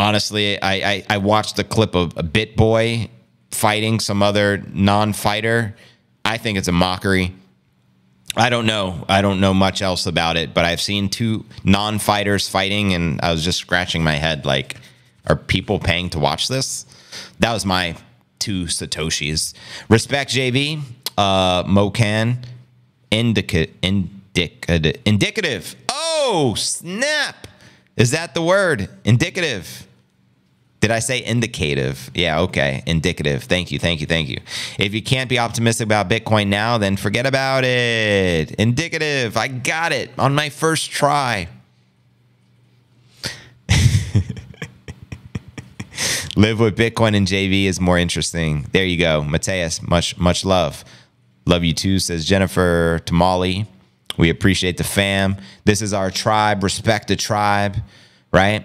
honestly, I, I, I watched the clip of a Bit Boy fighting some other non-fighter. I think it's a mockery. I don't know. I don't know much else about it, but I've seen two non-fighters fighting, and I was just scratching my head like, are people paying to watch this? That was my two satoshis. Respect JV, uh, Mocan, indica, indicative, indicative. Oh snap! Is that the word? Indicative. Did I say indicative? Yeah, okay. Indicative. Thank you, thank you, thank you. If you can't be optimistic about Bitcoin now, then forget about it. Indicative. I got it on my first try. Live with Bitcoin and JV is more interesting. There you go. Mateus, much, much love. Love you too, says Jennifer Tamale. We appreciate the fam. This is our tribe. Respect the tribe, right?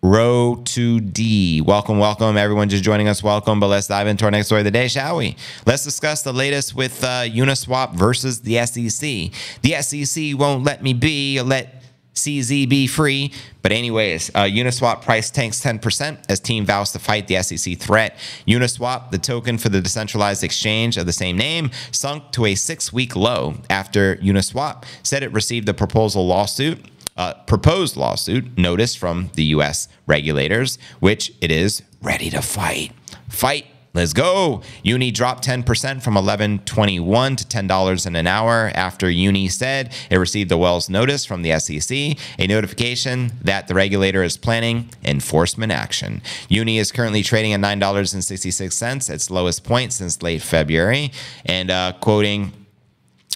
Row 2D. Welcome, welcome. Everyone just joining us, welcome. But let's dive into our next story of the day, shall we? Let's discuss the latest with uh, Uniswap versus the SEC. The SEC won't let me be, let CZ be free. But anyways, uh, Uniswap price tanks 10% as team vows to fight the SEC threat. Uniswap, the token for the decentralized exchange of the same name, sunk to a six-week low after Uniswap said it received a proposal lawsuit uh, proposed lawsuit notice from the U.S. regulators, which it is ready to fight. Fight. Let's go. Uni dropped 10% from 11.21 to $10 in an hour after Uni said it received a Wells notice from the SEC, a notification that the regulator is planning enforcement action. Uni is currently trading at $9.66, its lowest point since late February, and uh, quoting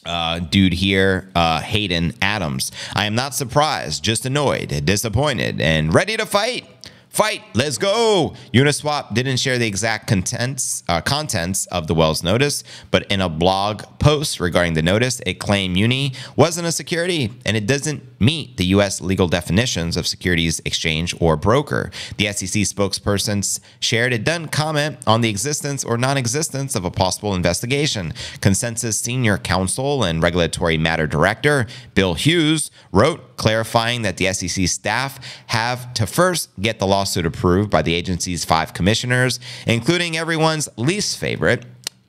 uh, dude here, uh, Hayden Adams. I am not surprised, just annoyed, disappointed, and ready to fight. Fight, let's go. Uniswap didn't share the exact contents uh, contents of the Wells notice, but in a blog post regarding the notice, it claimed Uni wasn't a security and it doesn't meet the U.S. legal definitions of securities exchange or broker. The SEC spokesperson shared it doesn't comment on the existence or non-existence of a possible investigation. Consensys senior counsel and regulatory matter director Bill Hughes wrote clarifying that the SEC staff have to first get the lawsuit approved by the agency's five commissioners, including everyone's least favorite,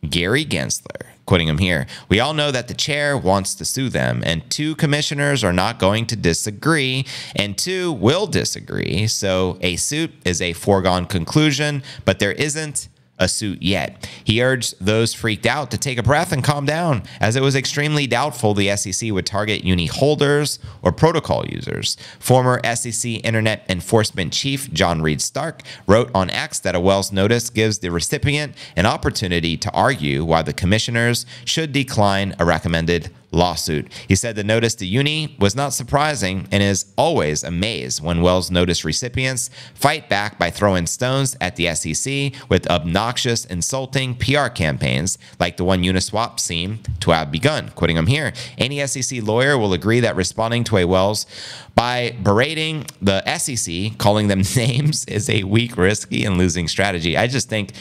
Gary Gensler. Quoting him here, we all know that the chair wants to sue them, and two commissioners are not going to disagree, and two will disagree. So a suit is a foregone conclusion, but there isn't a suit yet. He urged those freaked out to take a breath and calm down, as it was extremely doubtful the SEC would target uni holders or protocol users. Former SEC Internet Enforcement Chief John Reed Stark wrote on X that a Wells notice gives the recipient an opportunity to argue why the commissioners should decline a recommended lawsuit. He said the notice to Uni was not surprising and is always amazed when Wells notice recipients fight back by throwing stones at the SEC with obnoxious, insulting PR campaigns like the one Uniswap seemed to have begun. Quoting him here, any SEC lawyer will agree that responding to a Wells by berating the SEC, calling them names, is a weak, risky, and losing strategy. I just think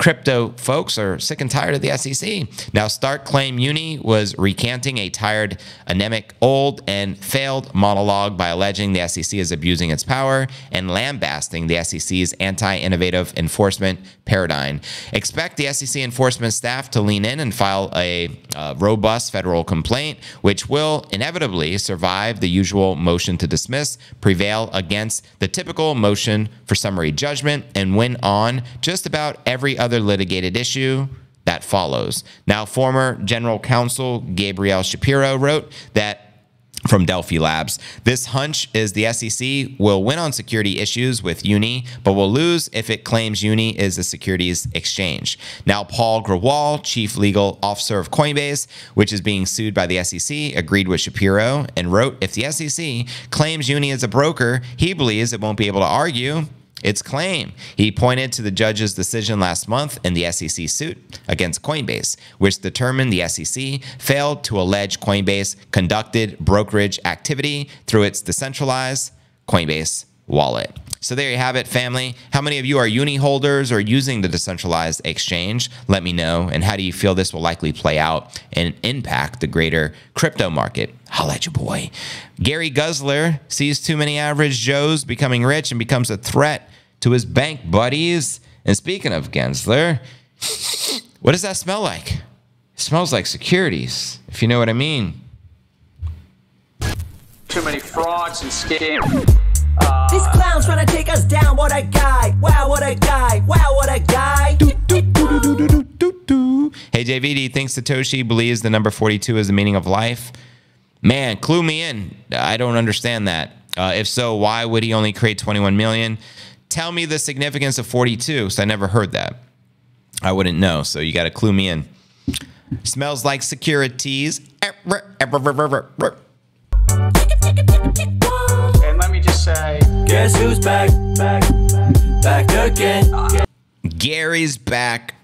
crypto folks are sick and tired of the SEC. Now, Stark claimed Uni was recanting a tired, anemic, old, and failed monologue by alleging the SEC is abusing its power and lambasting the SEC's anti innovative enforcement paradigm. Expect the SEC enforcement staff to lean in and file a uh, robust federal complaint, which will inevitably survive the usual motion to dismiss, prevail against the typical motion for summary judgment, and win on just about every other litigated issue that follows. Now, former general counsel Gabriel Shapiro wrote that from Delphi Labs. This hunch is the SEC will win on security issues with Uni, but will lose if it claims Uni is a securities exchange. Now, Paul Grewal, chief legal officer of Coinbase, which is being sued by the SEC, agreed with Shapiro and wrote if the SEC claims Uni is a broker, he believes it won't be able to argue its claim. He pointed to the judge's decision last month in the SEC suit against Coinbase, which determined the SEC failed to allege Coinbase conducted brokerage activity through its decentralized Coinbase wallet. So there you have it, family. How many of you are uni holders or using the decentralized exchange? Let me know. And how do you feel this will likely play out and impact the greater crypto market? Holla at your boy. Gary Guzler sees too many average Joes becoming rich and becomes a threat to his bank buddies. And speaking of Gensler, what does that smell like? It smells like securities, if you know what I mean. Too many frauds and scams. These clowns trying to take us down. What a guy. Wow, what a guy. Wow, what a guy. Hey, JV, do you think Satoshi believes the number 42 is the meaning of life? Man, clue me in. I don't understand that. Uh, if so, why would he only create 21 million? Tell me the significance of 42, So I never heard that. I wouldn't know, so you got to clue me in. Smells like securities. And let me just say, Guess who's back? Back. Back again. Gary's back.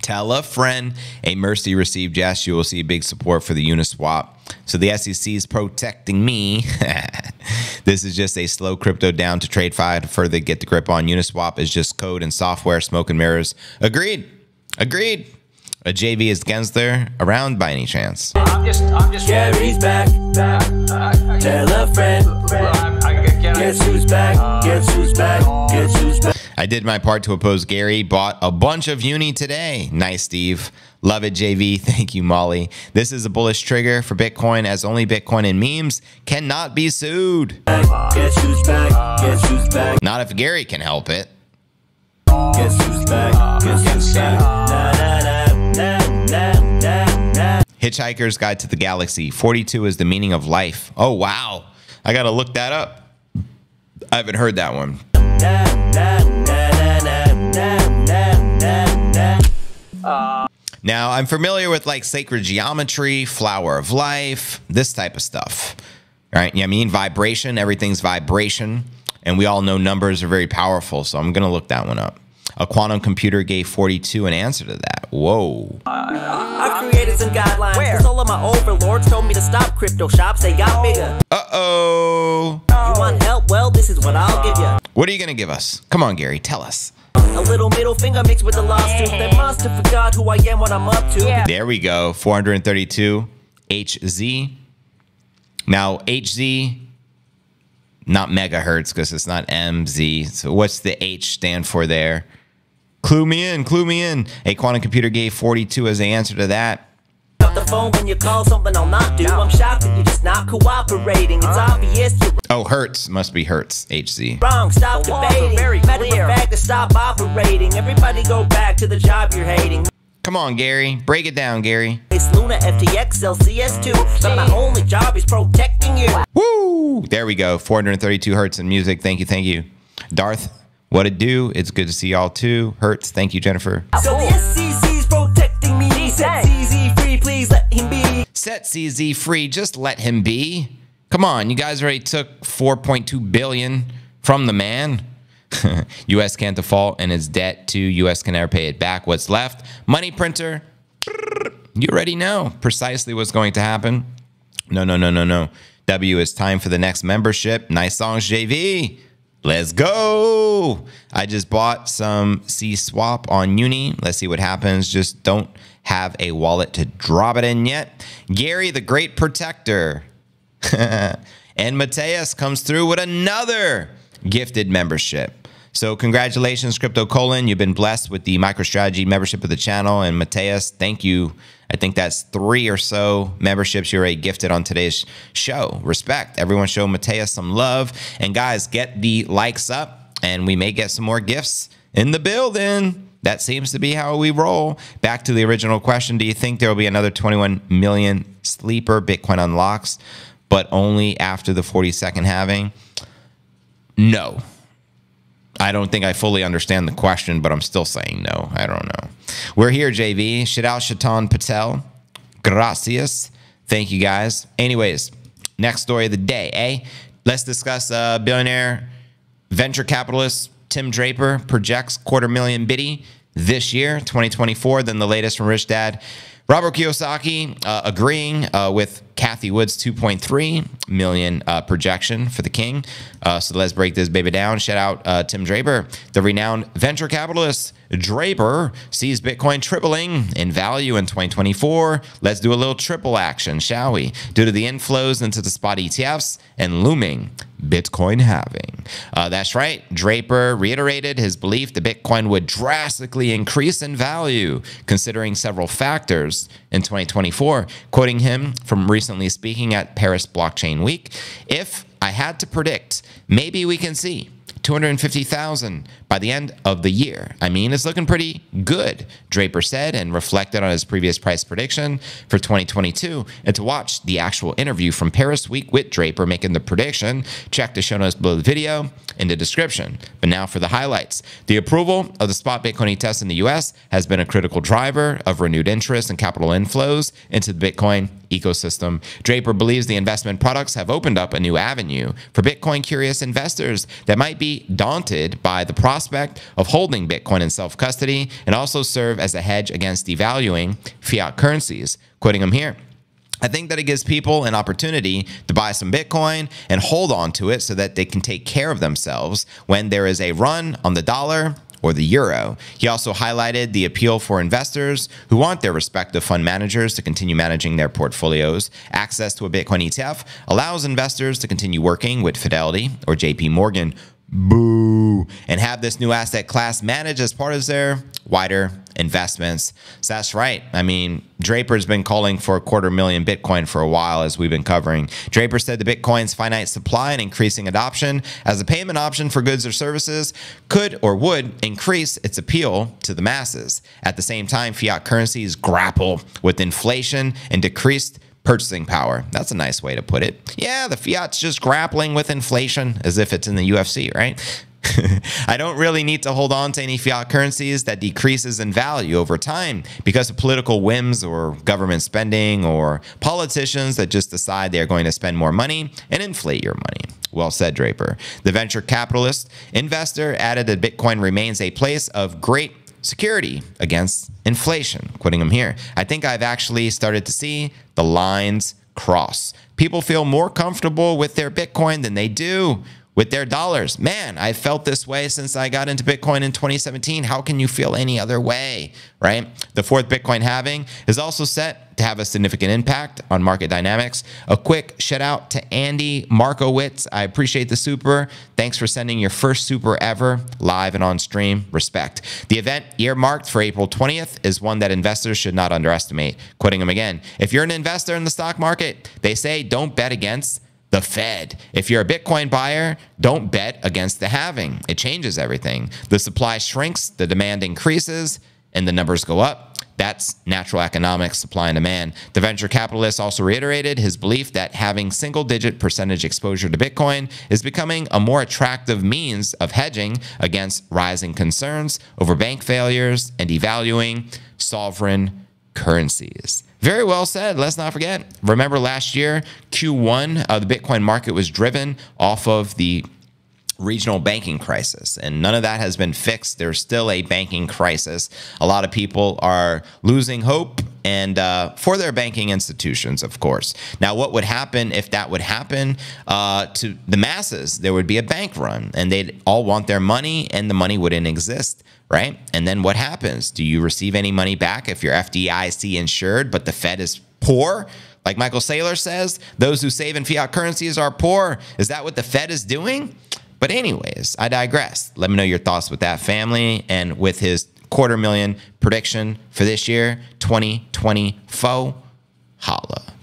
Tell a friend. A mercy received. Yes, you will see big support for the Uniswap. So the SEC is protecting me. this is just a slow crypto down to trade fi to further get the grip on. Uniswap is just code and software, smoke and mirrors. Agreed. Agreed. A JV is Gensler around by any chance? I'm just, I'm just. Gary's back. Back. Tell a friend. I'm, I, can I, Guess who's back? Guess who's back? Guess who's back? I did my part to oppose Gary. Bought a bunch of uni today. Nice, Steve. Love it, JV. Thank you, Molly. This is a bullish trigger for Bitcoin, as only Bitcoin and memes cannot be sued. Guess who's back? Guess who's back? Not if Gary can help it. Guess who's back? Guess who's back? Hitchhiker's Guide to the Galaxy. 42 is the meaning of life. Oh, wow. I got to look that up. I haven't heard that one. Now, I'm familiar with like sacred geometry, flower of life, this type of stuff. Right? Yeah, I mean, vibration, everything's vibration. And we all know numbers are very powerful. So I'm going to look that one up. A quantum computer gave 42 an answer to that. Whoa. I've created some guidelines. Cause all of my overlords told me to stop crypto shops. They got bigger. Uh oh. You want help? Well, this is what I'll give you. What are you going to give us? Come on, Gary, tell us. A little middle finger mixed with the lawsuit. They must have forgot who I am, what I'm up to. There we go. 432. HZ. Now, HZ, not megahertz because it's not MZ. So, what's the H stand for there? Clue me in, clue me in. A quantum computer gave 42 as the answer to that. Up the phone when you call something I'll not do. I'm shocked that you're just not cooperating. It's obvious you're Oh, Hertz. Must be Hertz, HZ. wrong. Stop The debating. very Matter of fact, to stop operating. Everybody go back to the job you're hating. Come on, Gary. Break it down, Gary. It's Luna FTX LCS2. But my only job is protecting you. Woo! There we go. 432 hertz in music. Thank you, thank you. Darth, what it do? It's good to see y'all too. Hertz, thank you, Jennifer. So the SCC's protecting me. Set CZ free. Just let him be. Come on, you guys already took 4.2 billion from the man. U.S. can't default and its debt to U.S. can never pay it back. What's left? Money printer. You already know precisely what's going to happen. No, no, no, no, no. W is time for the next membership. Nice songs, JV. Let's go. I just bought some C swap on Uni. Let's see what happens. Just don't have a wallet to drop it in yet. Gary, the great protector. and Mateus comes through with another gifted membership. So congratulations, Crypto Colon. You've been blessed with the MicroStrategy membership of the channel. And Mateus, thank you. I think that's three or so memberships you already gifted on today's show. Respect. Everyone show Mateus some love. And guys, get the likes up and we may get some more gifts in the building. That seems to be how we roll. Back to the original question Do you think there will be another 21 million sleeper Bitcoin unlocks, but only after the 42nd halving? No. I don't think I fully understand the question, but I'm still saying no. I don't know. We're here, JV. Shout out Shaitan Patel. Gracias. Thank you guys. Anyways, next story of the day, eh? Let's discuss uh, billionaire venture capitalist Tim Draper projects quarter million biddy this year, 2024. Then the latest from Rich Dad. Robert Kiyosaki uh, agreeing uh, with Cathie Wood's 2.3 million uh, projection for the king. Uh, so let's break this baby down. Shout out uh, Tim Draper, the renowned venture capitalist. Draper sees Bitcoin tripling in value in 2024. Let's do a little triple action, shall we? Due to the inflows into the spot ETFs and looming Bitcoin halving. Uh, that's right. Draper reiterated his belief that Bitcoin would drastically increase in value, considering several factors in 2024. Quoting him from recently speaking at Paris Blockchain Week If I had to predict, maybe we can see 250,000 by the end of the year. I mean, it's looking pretty good, Draper said, and reflected on his previous price prediction for 2022. And to watch the actual interview from Paris Week with Draper making the prediction, check the show notes below the video in the description. But now for the highlights. The approval of the spot Bitcoin test in the US has been a critical driver of renewed interest and capital inflows into the Bitcoin ecosystem. Draper believes the investment products have opened up a new avenue for Bitcoin curious investors that might be daunted by the prospect of holding Bitcoin in self custody and also serve as a hedge against devaluing fiat currencies. Quoting him here. I think that it gives people an opportunity to buy some Bitcoin and hold on to it so that they can take care of themselves when there is a run on the dollar or the euro. He also highlighted the appeal for investors who want their respective fund managers to continue managing their portfolios. Access to a Bitcoin ETF allows investors to continue working with Fidelity or JP Morgan. Boo. And have this new asset class managed as part of their wider investments. So that's right. I mean, Draper's been calling for a quarter million Bitcoin for a while, as we've been covering. Draper said the Bitcoin's finite supply and increasing adoption as a payment option for goods or services could or would increase its appeal to the masses. At the same time, fiat currencies grapple with inflation and decreased purchasing power. That's a nice way to put it. Yeah, the fiat's just grappling with inflation as if it's in the UFC, right? I don't really need to hold on to any fiat currencies that decreases in value over time because of political whims or government spending or politicians that just decide they're going to spend more money and inflate your money. Well said, Draper. The venture capitalist investor added that Bitcoin remains a place of great security against inflation. Quoting him here, I think I've actually started to see the lines cross. People feel more comfortable with their Bitcoin than they do with their dollars. Man, I felt this way since I got into Bitcoin in 2017. How can you feel any other way, right? The fourth Bitcoin halving is also set to have a significant impact on market dynamics. A quick shout out to Andy Markowitz. I appreciate the super. Thanks for sending your first super ever live and on stream. Respect. The event earmarked for April 20th is one that investors should not underestimate. Quoting him again If you're an investor in the stock market, they say don't bet against the Fed. If you're a Bitcoin buyer, don't bet against the halving. It changes everything. The supply shrinks, the demand increases, and the numbers go up. That's natural economics, supply and demand. The venture capitalist also reiterated his belief that having single digit percentage exposure to Bitcoin is becoming a more attractive means of hedging against rising concerns over bank failures and devaluing sovereign currencies. Very well said. Let's not forget. Remember last year, Q1 of the Bitcoin market was driven off of the regional banking crisis, and none of that has been fixed. There's still a banking crisis. A lot of people are losing hope and uh, for their banking institutions, of course. Now, what would happen if that would happen uh, to the masses? There would be a bank run, and they'd all want their money, and the money wouldn't exist. Right. And then what happens? Do you receive any money back if you're FDIC insured, but the Fed is poor? Like Michael Saylor says, those who save in fiat currencies are poor. Is that what the Fed is doing? But, anyways, I digress. Let me know your thoughts with that family and with his quarter million prediction for this year, 2024. Holla.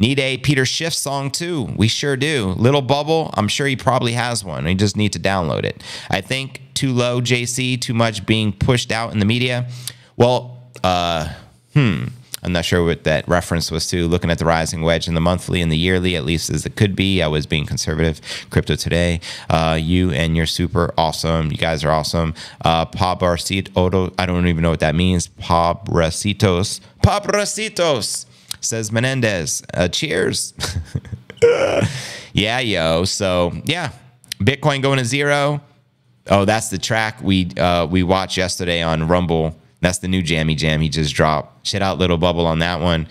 Need a Peter Schiff song too? We sure do. Little Bubble, I'm sure he probably has one. We just need to download it. I think too low, JC, too much being pushed out in the media. Well, uh, hmm. I'm not sure what that reference was to. Looking at the rising wedge in the monthly and the yearly, at least as it could be. I was being conservative. Crypto today. Uh, you and you're super awesome. You guys are awesome. Uh, Pabarcito. I don't even know what that means. Pabracitos. Pabracitos says Menendez. Uh, cheers. yeah, yo. So yeah, Bitcoin going to zero. Oh, that's the track we uh, we watched yesterday on Rumble. That's the new Jammy Jam he just dropped. Shit out, little bubble on that one.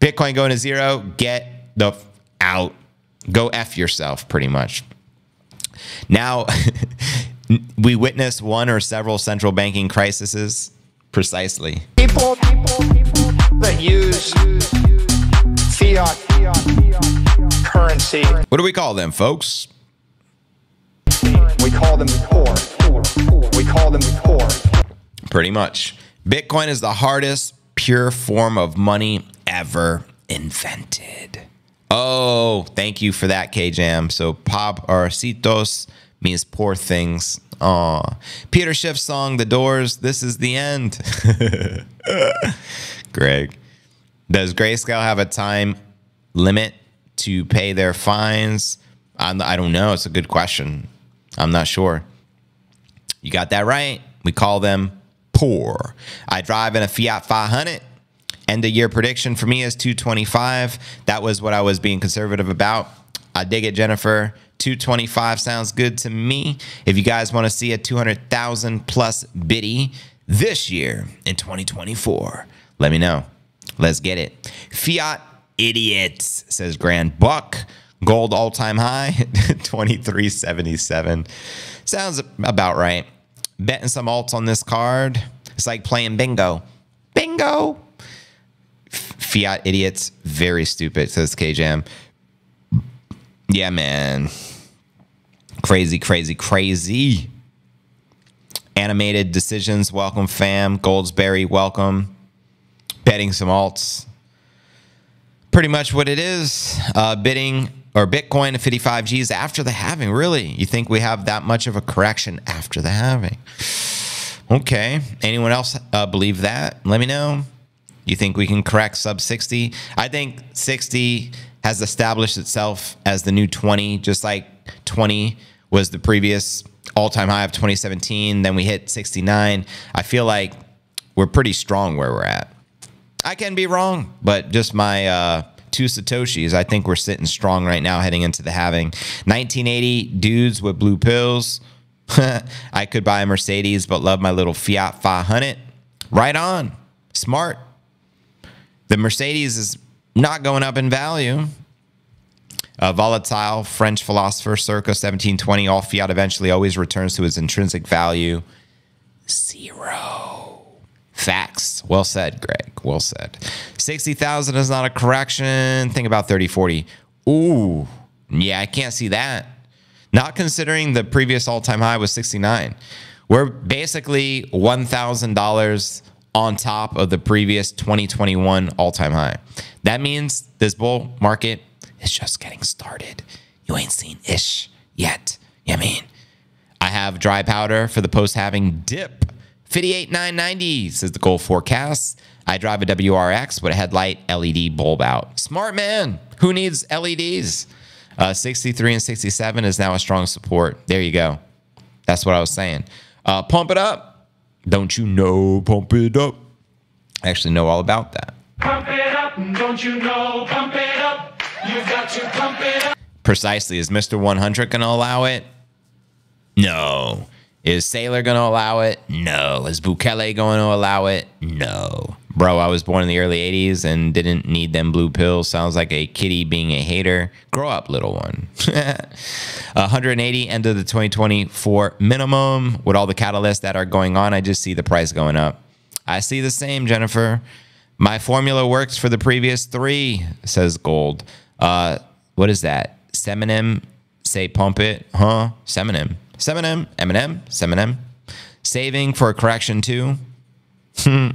Bitcoin going to zero. Get the f- out. Go f yourself, pretty much. Now, we witness one or several central banking crises. Precisely. People, people, people that use fiat currency, What do we call them, folks? we call them the poor. We call them the poor. Pretty much. Bitcoin is the hardest pure form of money ever invented. Oh, thank you for that, K Jam. So, Pop Arcitos means poor things. Aw. Peter Schiff's song, The Doors, This is the End. Greg. Does Grayscale have a time limit to pay their fines? I'm, I don't know. It's a good question. I'm not sure. You got that right. We call them I drive in a Fiat 500. End of year prediction for me is 225. That was what I was being conservative about. I dig it, Jennifer. 225 sounds good to me. If you guys want to see a 200,000 plus biddy this year in 2024, let me know. Let's get it. Fiat idiots, says Grand Buck. Gold all time high, 2377. Sounds about right. Betting some alts on this card. It's like playing bingo. Bingo. Fiat idiots, very stupid, says KJam. Yeah, man. Crazy, crazy, crazy. Animated decisions, welcome, fam. Goldsberry, welcome. Betting some alts. Pretty much what it is. Uh, bidding or Bitcoin at 55 G's after the halving. Really? You think we have that much of a correction after the halving? Okay. Anyone else uh, believe that? Let me know. You think we can correct sub 60? I think 60 has established itself as the new 20, just like 20 was the previous all time high of 2017. Then we hit 69. I feel like we're pretty strong where we're at. I can be wrong, but just my uh, two Satoshis, I think we're sitting strong right now heading into the halving. 1980 dudes with blue pills. I could buy a Mercedes, but love my little Fiat 500. Right on. Smart. The Mercedes is not going up in value. A volatile French philosopher circa 1720, all fiat eventually always returns to its intrinsic value. Zero. Facts. Well said, Greg. Well said. 60,000 is not a correction. Think about 30, 40. Ooh. Yeah, I can't see that. Not considering the previous all time high was 69. We're basically $1,000 on top of the previous 2021 all time high. That means this bull market is just getting started. You ain't seen ish yet. You know I mean? I have dry powder for the post having dip. 58990 says the goal forecast. I drive a WRX with a headlight LED bulb out. Smart man. Who needs LEDs? Uh, 63 and 67 is now a strong support. There you go. That's what I was saying. Uh, pump it up. Don't you know? Pump it up. I actually know all about that. Pump it up, don't you know? Pump it up. You've got to pump it up. Precisely. Is Mr. 100 going to allow it? No. Is Saylor going to allow it? No. Is Bukele going to allow it? No. Bro, I was born in the early 80s and didn't need them blue pills. Sounds like a kitty being a hater. Grow up, little one. 180 end of the 2024 minimum. With all the catalysts that are going on, I just see the price going up. I see the same, Jennifer. My formula works for the previous three, says Gold. Uh, what is that? Seminem, say pump it, huh? Seminem. Seminem, Eminem, Seminem. Saving for a correction too. Hmm.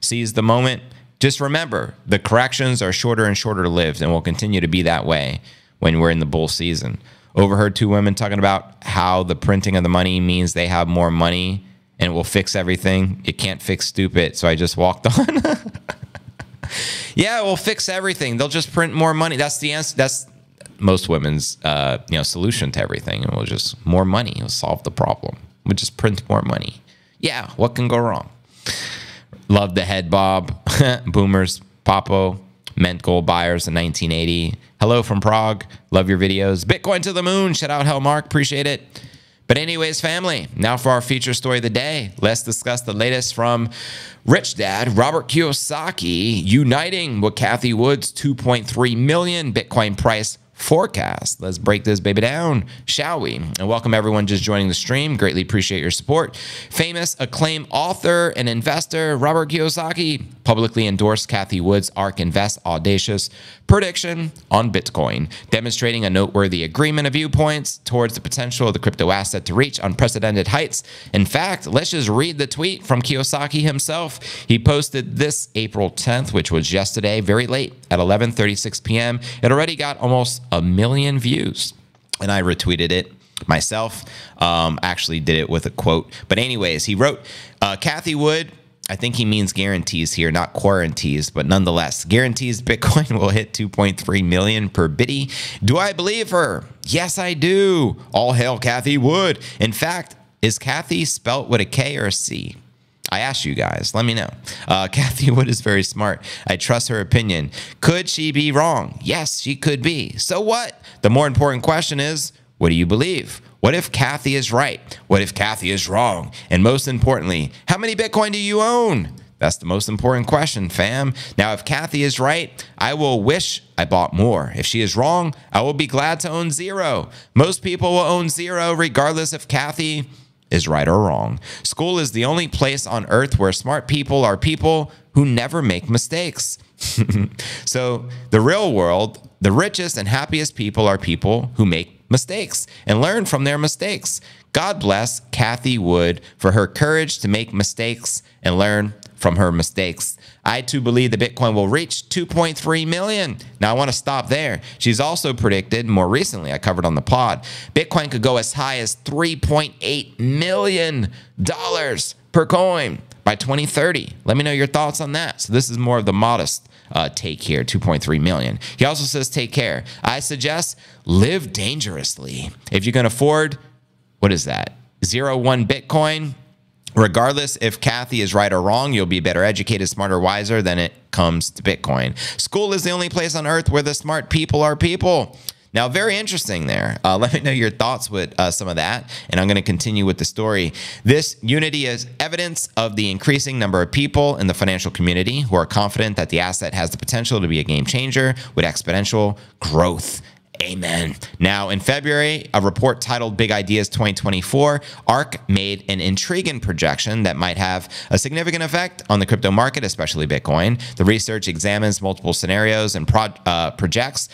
Seize the moment. Just remember, the corrections are shorter and shorter lived and will continue to be that way when we're in the bull season. Overheard two women talking about how the printing of the money means they have more money and it will fix everything. It can't fix stupid. So I just walked on. yeah, it will fix everything. They'll just print more money. That's the answer. That's most women's uh, you know solution to everything. And we'll just more money will solve the problem. We'll just print more money. Yeah, what can go wrong? Love the head bob. Boomers, Papo, meant gold buyers in 1980. Hello from Prague. Love your videos. Bitcoin to the moon. Shout out Hellmark. Appreciate it. But, anyways, family, now for our feature story of the day. Let's discuss the latest from Rich Dad Robert Kiyosaki uniting with Cathie Wood's 2.3 million Bitcoin price forecast. Let's break this baby down, shall we? And welcome everyone just joining the stream. Greatly appreciate your support. Famous acclaimed author and investor Robert Kiyosaki publicly endorsed Cathie Wood's ARK Invest audacious prediction on Bitcoin, demonstrating a noteworthy agreement of viewpoints towards the potential of the crypto asset to reach unprecedented heights. In fact, let's just read the tweet from Kiyosaki himself. He posted this April 10th, which was yesterday, very late at 11:36 p.m. It already got almost a million views, and I retweeted it myself. Um, actually, did it with a quote. But anyways, he wrote, uh, "Cathie Wood." I think he means guarantees here, not quaranties, but nonetheless, guarantees Bitcoin will hit 2.3 million per biddy. Do I believe her? Yes, I do. All hail Cathie Wood. In fact, is Cathie spelt with a K or a C? I ask you guys. Let me know. Uh, Cathie Wood is very smart. I trust her opinion. Could she be wrong? Yes, she could be. So what? The more important question is what do you believe? What if Cathie is right? What if Cathie is wrong? And most importantly, how many Bitcoin do you own? That's the most important question, fam. Now, if Cathie is right, I will wish I bought more. If she is wrong, I will be glad to own zero. Most people will own zero regardless if Cathie is right or wrong. School is the only place on earth where smart people are people who never make mistakes. so, the real world, the richest and happiest people are people who make mistakes and learn from their mistakes. God bless Cathie Wood for her courage to make mistakes and learn from her mistakes. I too believe the Bitcoin will reach 2.3 million. Now I want to stop there. She's also predicted more recently, I covered on the pod, Bitcoin could go as high as 3.8 million dollars per coin by 2030. Let me know your thoughts on that. So this is more of the modest uh, take here, 2.3 million. He also says, take care. I suggest live dangerously. If you can afford, what is that? Zero one Bitcoin. Regardless if Cathie is right or wrong, you'll be better educated, smarter, wiser than it comes to Bitcoin. School is the only place on earth where the smart people are people. Now, very interesting there. Uh, let me know your thoughts with uh, some of that, and I'm going to continue with the story. This unity is evidence of the increasing number of people in the financial community who are confident that the asset has the potential to be a game changer with exponential growth. Amen. Now, in February, a report titled Big Ideas 2024, ARK made an intriguing projection that might have a significant effect on the crypto market, especially Bitcoin. The research examines multiple scenarios and pro- uh, projects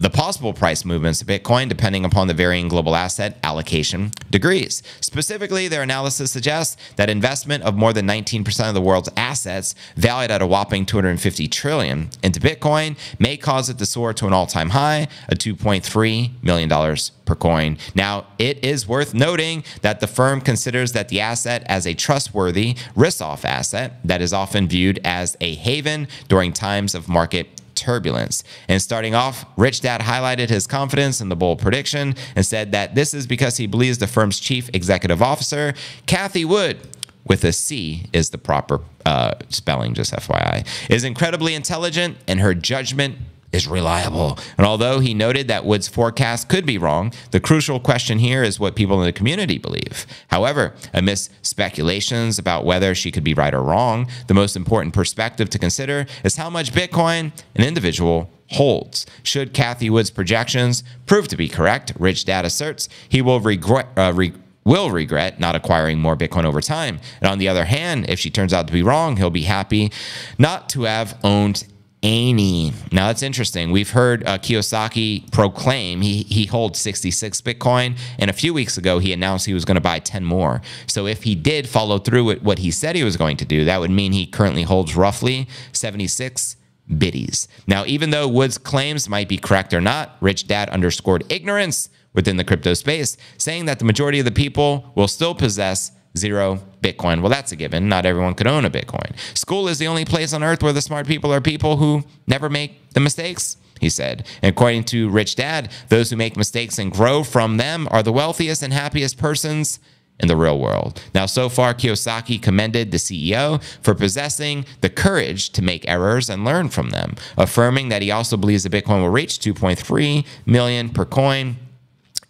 the possible price movements of Bitcoin depending upon the varying global asset allocation degrees. Specifically, their analysis suggests that investment of more than 19% of the world's assets, valued at a whopping 250 trillion, into Bitcoin may cause it to soar to an all-time high of 2.3 million dollars per coin. Now, it is worth noting that the firm considers that the asset as a trustworthy risk-off asset that is often viewed as a haven during times of market turbulence. And starting off, Rich Dad highlighted his confidence in the bull prediction and said that this is because he believes the firm's chief executive officer, Cathie Wood, with a C is the proper uh, spelling, just FYI, is incredibly intelligent and her judgment is reliable. And although he noted that Wood's forecast could be wrong, the crucial question here is what people in the community believe. However, amidst speculations about whether she could be right or wrong, the most important perspective to consider is how much Bitcoin an individual holds. Should Cathie Wood's projections prove to be correct, Rich Dad asserts he will regret. Uh, re- will regret not acquiring more Bitcoin over time. And on the other hand, if she turns out to be wrong, he'll be happy not to have owned any. Now that's interesting. We've heard uh, Kiyosaki proclaim he he holds 66 Bitcoin, and a few weeks ago he announced he was going to buy 10 more. So if he did follow through with what he said he was going to do, that would mean he currently holds roughly 76 biddies. Now, even though Wood's claims might be correct or not, Rich Dad underscored ignorance within the crypto space, saying that the majority of the people will still possess zero Bitcoin. Well, that's a given. Not everyone could own a Bitcoin. School is the only place on earth where the smart people are people who never make the mistakes. He said. And according to Rich Dad, those who make mistakes and grow from them are the wealthiest and happiest persons in the real world. Now, so far, Kiyosaki commended the CEO for possessing the courage to make errors and learn from them, affirming that he also believes that Bitcoin will reach 2.3 million per coin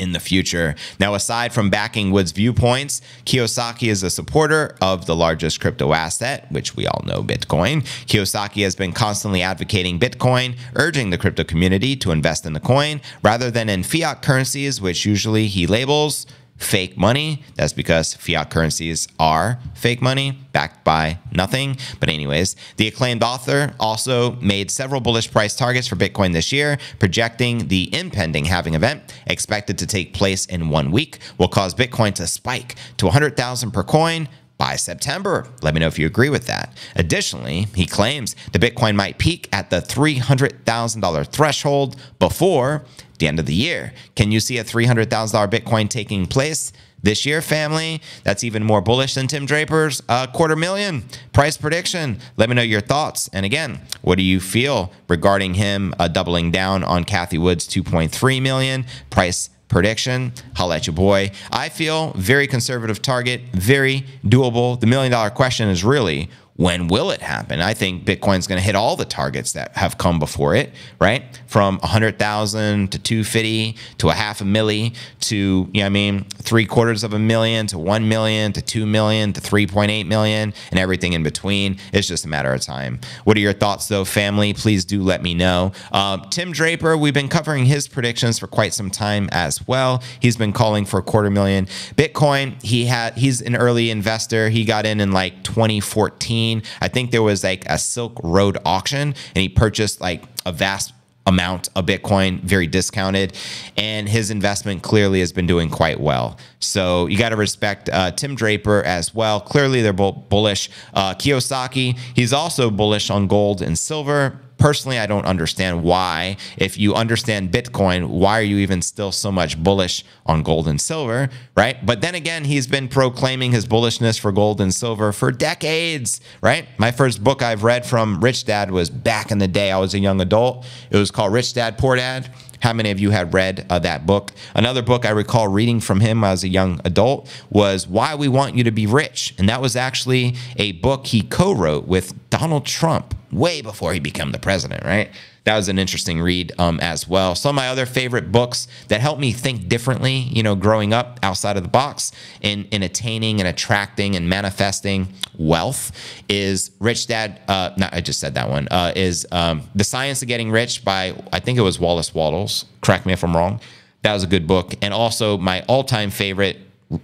in the future. Now, aside from backing Wood's viewpoints, Kiyosaki is a supporter of the largest crypto asset, which we all know Bitcoin. Kiyosaki has been constantly advocating Bitcoin, urging the crypto community to invest in the coin rather than in fiat currencies, which usually he labels fake money. That's because fiat currencies are fake money backed by nothing. But, anyways, the acclaimed author also made several bullish price targets for Bitcoin this year, projecting the impending halving event expected to take place in one week will cause Bitcoin to spike to 100,000 per coin by September. Let me know if you agree with that. Additionally, he claims the Bitcoin might peak at the $300,000 threshold before the end of the year. Can you see a $300,000 Bitcoin taking place? This year, family, that's even more bullish than Tim Draper's uh, quarter million price prediction. Let me know your thoughts. And again, what do you feel regarding him uh, doubling down on Cathie Wood's 2.3 million price prediction. Holla at your boy. I feel very conservative target, very doable. The million dollar question is really when will it happen? I think Bitcoin's going to hit all the targets that have come before it, right? From 100,000 to 250 to a half a milli to, you know I mean, three quarters of a million to 1 million to 2 million to 3.8 million and everything in between. It's just a matter of time. What are your thoughts, though, family? Please do let me know. Uh, Tim Draper, we've been covering his predictions for quite some time as well. He's been calling for a quarter million Bitcoin. He had he's an early investor. He got in in like 2014. I think there was like a Silk Road auction and he purchased like a vast amount of Bitcoin, very discounted, and his investment clearly has been doing quite well. So you got to respect uh, Tim Draper as well. Clearly, they're both bullish. Uh, Kiyosaki, he's also bullish on gold and silver. Personally, I don't understand why. If you understand Bitcoin, why are you even still so much bullish on gold and silver, right? But then again, he's been proclaiming his bullishness for gold and silver for decades, right? My first book I've read from Rich Dad was back in the day. I was a young adult. It was called Rich Dad Poor Dad. How many of you had read uh, that book? Another book I recall reading from him as a young adult was Why We Want You to Be Rich. And that was actually a book he co wrote with Donald Trump way before he became the president, right? That was an interesting read um, as well. Some of my other favorite books that helped me think differently, you know, growing up outside of the box in, in attaining and attracting and manifesting wealth is Rich Dad. Uh, no, I just said that one. Uh, is um, The Science of Getting Rich by, I think it was Wallace Wattles. Correct me if I'm wrong. That was a good book. And also my all time favorite.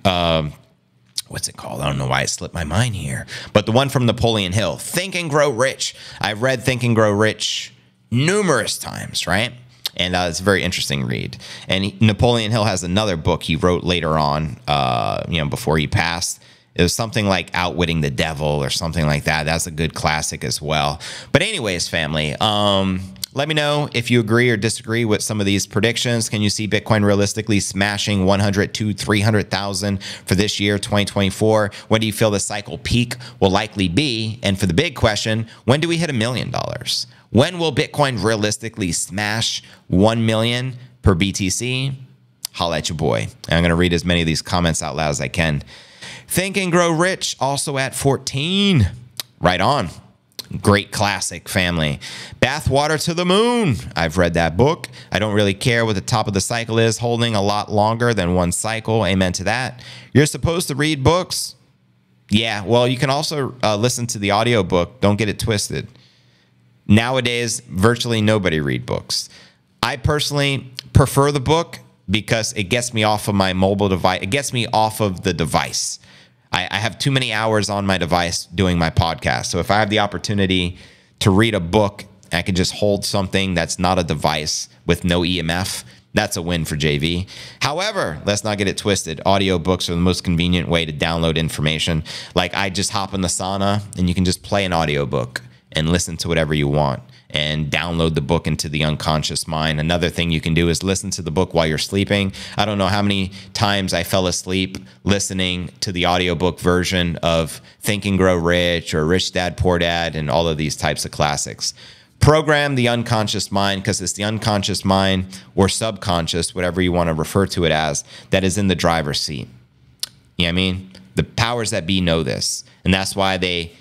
Um, what's it called? I don't know why it slipped my mind here. But the one from Napoleon Hill, Think and Grow Rich. I've read Think and Grow Rich numerous times, right? And uh, it's a very interesting read. And he, Napoleon Hill has another book he wrote later on, uh, you know, before he passed. It was something like Outwitting the Devil or something like that. That's a good classic as well. But anyways, family, um, let me know if you agree or disagree with some of these predictions. Can you see Bitcoin realistically smashing 100 to 300,000 for this year, 2024? When do you feel the cycle peak will likely be? And for the big question, when do we hit a million dollars? When will Bitcoin realistically smash 1 million per BTC? Holla at your boy. I'm going to read as many of these comments out loud as I can. Think and Grow Rich, also at 14. Right on. Great classic family. Bathwater to the Moon. I've read that book. I don't really care what the top of the cycle is, holding a lot longer than one cycle. Amen to that. You're supposed to read books. Yeah, well, you can also uh, listen to the audiobook. Don't get it twisted. Nowadays, virtually nobody read books. I personally prefer the book because it gets me off of my mobile device. It gets me off of the device. I, I have too many hours on my device doing my podcast. So if I have the opportunity to read a book, I can just hold something that's not a device with no EMF. That's a win for JV. However, let's not get it twisted. Audiobooks are the most convenient way to download information. Like I just hop in the sauna and you can just play an audiobook and listen to whatever you want and download the book into the unconscious mind. Another thing you can do is listen to the book while you're sleeping. I don't know how many times I fell asleep listening to the audiobook version of Think and Grow Rich or Rich Dad Poor Dad and all of these types of classics. Program the unconscious mind because it's the unconscious mind or subconscious, whatever you want to refer to it as, that is in the driver's seat. You know what I mean? The powers that be know this. And that's why they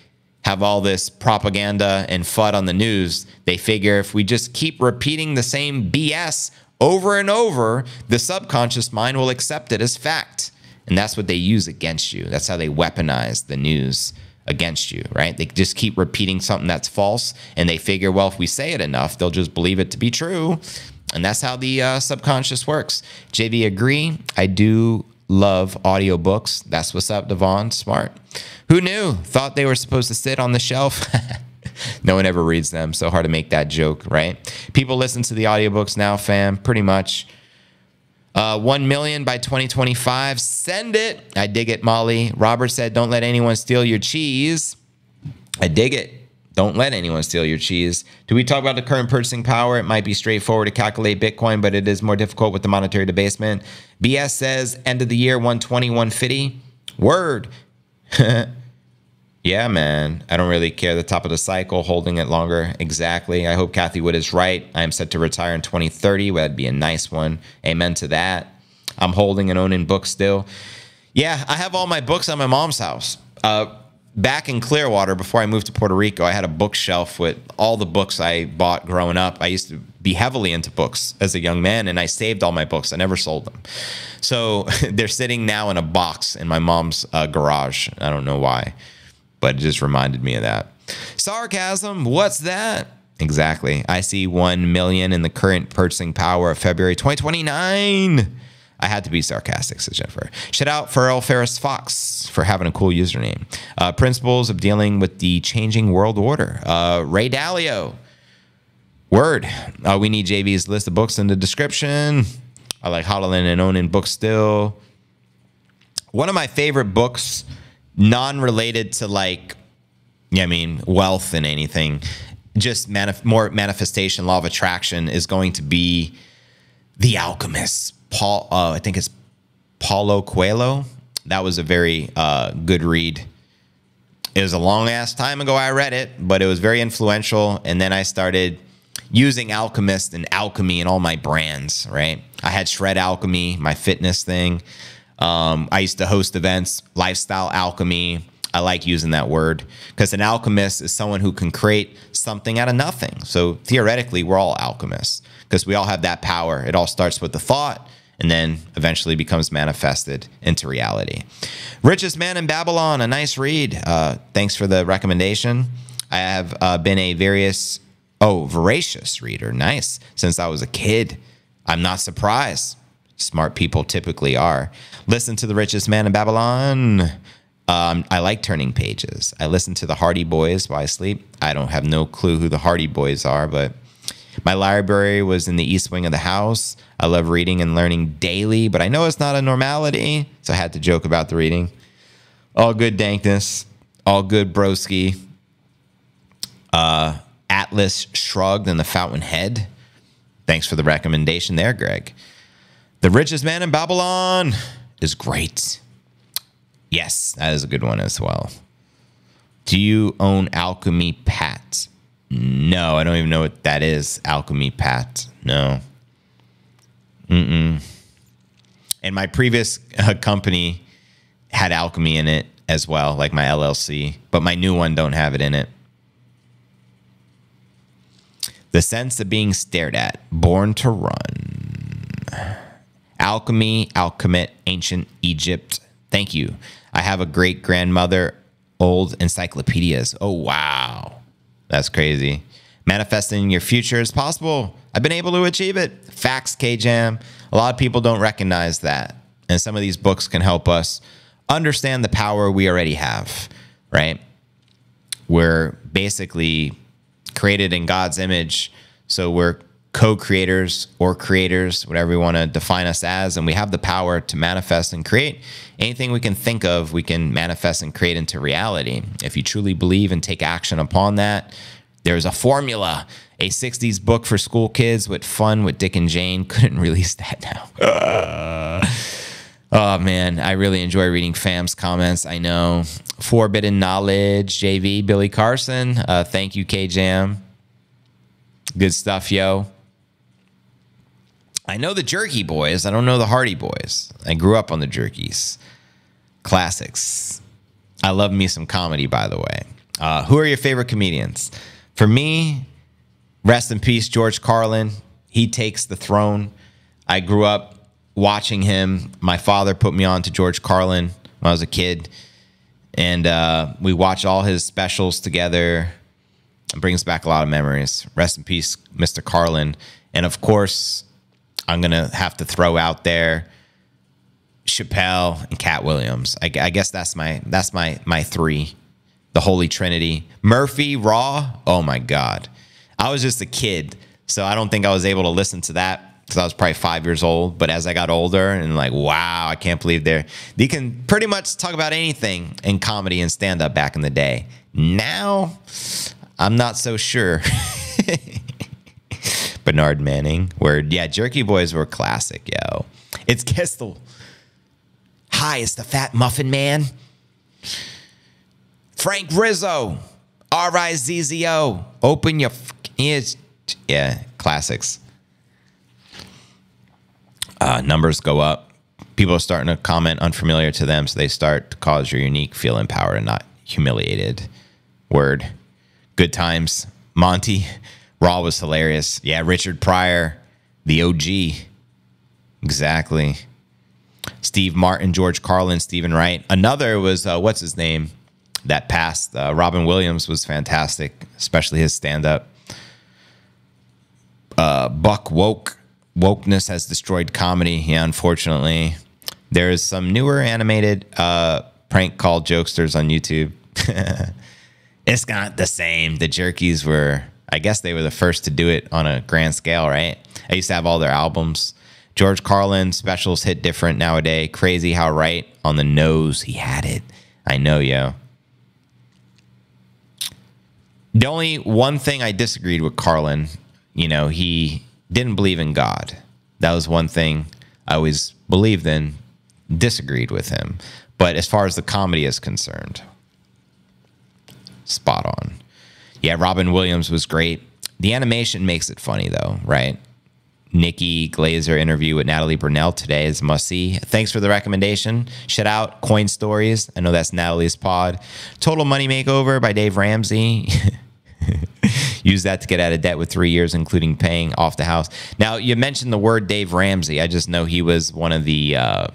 have all this propaganda and FUD on the news. They figure if we just keep repeating the same BS over and over, the subconscious mind will accept it as fact. And that's what they use against you. That's how they weaponize the news against you, right? They just keep repeating something that's false and they figure, well, if we say it enough, they'll just believe it to be true. And that's how the uh, subconscious works. JV, agree. I do love audiobooks. That's what's up, Devon. Smart. Who knew? Thought they were supposed to sit on the shelf. no one ever reads them. So hard to make that joke, right? People listen to the audiobooks now, fam, pretty much. Uh, 1 million by 2025. Send it. I dig it, Molly. Robert said, don't let anyone steal your cheese. I dig it. Don't let anyone steal your cheese. Do we talk about the current purchasing power? It might be straightforward to calculate Bitcoin, but it is more difficult with the monetary debasement. BS says end of the year 120, 150. Word. yeah, man. I don't really care. The top of the cycle, holding it longer. Exactly. I hope Cathie Wood is right. I am set to retire in 2030. That'd be a nice one. Amen to that. I'm holding and owning books still. Yeah, I have all my books at my mom's house. Uh, back in Clearwater, before I moved to Puerto Rico, I had a bookshelf with all the books I bought growing up. I used to be heavily into books as a young man, and I saved all my books. I never sold them. So they're sitting now in a box in my mom's uh, garage. I don't know why, but it just reminded me of that. Sarcasm, what's that? Exactly. I see 1 million in the current purchasing power of February 2029. I had to be sarcastic, says Jennifer. Shout out Pharrell Ferris Fox for having a cool username. Uh, principles of dealing with the changing world order. Uh, Ray Dalio. Word. Uh, we need JV's list of books in the description. I like hodling and owning books still. One of my favorite books, non related to like, yeah, I mean, wealth and anything, just manif- more manifestation, law of attraction, is going to be The Alchemist Paul, uh, I think it's Paulo Coelho. That was a very uh, good read. It was a long ass time ago I read it, but it was very influential. And then I started using Alchemist and Alchemy in all my brands, right? I had Shred Alchemy, my fitness thing. Um, I used to host events, Lifestyle Alchemy. I like using that word because an alchemist is someone who can create something out of nothing. So theoretically, we're all alchemists because we all have that power. It all starts with the thought and then eventually becomes manifested into reality. Richest Man in Babylon, a nice read. Uh, thanks for the recommendation. I have uh, been a various, oh, voracious reader. Nice. Since I was a kid. I'm not surprised. Smart people typically are. Listen to The Richest Man in Babylon. Um, I like turning pages. I listen to the Hardy Boys while I sleep. I don't have no clue who the Hardy Boys are, but my library was in the east wing of the house. I love reading and learning daily, but I know it's not a normality, so I had to joke about the reading. All good dankness, all good broski. Uh, Atlas shrugged and the Fountainhead. Thanks for the recommendation there, Greg. The richest man in Babylon is great. Yes, that is a good one as well. Do you own Alchemy Pat? No, I don't even know what that is. Alchemy Pat. No. Mm-mm. And my previous uh, company had alchemy in it as well, like my LLC, but my new one don't have it in it. The sense of being stared at, born to run. Alchemy, alchemist, ancient Egypt. Thank you. I have a great grandmother, old encyclopedias. Oh, wow. That's crazy. Manifesting your future is possible. I've been able to achieve it. Facts, KJAM. A lot of people don't recognize that. And some of these books can help us understand the power we already have, right? We're basically created in God's image. So we're co creators or creators, whatever we want to define us as. And we have the power to manifest and create anything we can think of, we can manifest and create into reality. If you truly believe and take action upon that, there's a formula. A 60s book for school kids with fun with Dick and Jane. Couldn't release that now. Oh man, I really enjoy reading fam's comments. I know Forbidden Knowledge, JV, Billy Carson. Uh, thank you, K Jam. Good stuff, yo. I know the Jerky Boys. I don't know the Hardy Boys. I grew up on the Jerkies. Classics. I love me some comedy, by the way. Uh, who are your favorite comedians? For me, rest in peace, George Carlin. He takes the throne. I grew up watching him. My father put me on to George Carlin when I was a kid, and uh, we watched all his specials together. It brings back a lot of memories. Rest in peace, Mr. Carlin. And of course, I'm gonna have to throw out there Chappelle and Katt Williams. I, I guess that's my that's my my three, the Holy Trinity. Murphy Raw. Oh my God, I was just a kid, so I don't think I was able to listen to that because I was probably five years old. But as I got older and like, wow, I can't believe they're they can pretty much talk about anything in comedy and stand up back in the day. Now, I'm not so sure. Bernard Manning, where yeah, Jerky Boys were classic, yo. It's Kistel. Hi, it's the Fat Muffin Man. Frank Rizzo, R I Z Z O. Open your ears. Yeah, classics. Uh, numbers go up. People are starting to comment unfamiliar to them, so they start to cause your unique feel empowered and not humiliated. Word. Good times. Monty. Raw was hilarious. Yeah, Richard Pryor, the OG. Exactly. Steve Martin, George Carlin, Steven Wright. Another was uh, what's his name that passed. Uh, Robin Williams was fantastic, especially his stand up. Uh, Buck Woke. Wokeness has destroyed comedy. Yeah, unfortunately. There is some newer animated uh, prank call jokesters on YouTube. it's not the same. The Jerkies were, I guess they were the first to do it on a grand scale, right? I used to have all their albums. George Carlin specials hit different nowadays. Crazy how right on the nose he had it. I know, yo. The only one thing I disagreed with Carlin, you know, he didn't believe in God. That was one thing I always believed in, disagreed with him. But as far as the comedy is concerned, spot on. Yeah, Robin Williams was great. The animation makes it funny though, right? Nikki Glazer interview with Natalie Brunell today is must see. Thanks for the recommendation. Shout out Coin Stories. I know that's Natalie's pod. Total Money Makeover by Dave Ramsey. Use that to get out of debt with three years, including paying off the house. Now you mentioned the word Dave Ramsey. I just know he was one of the uh,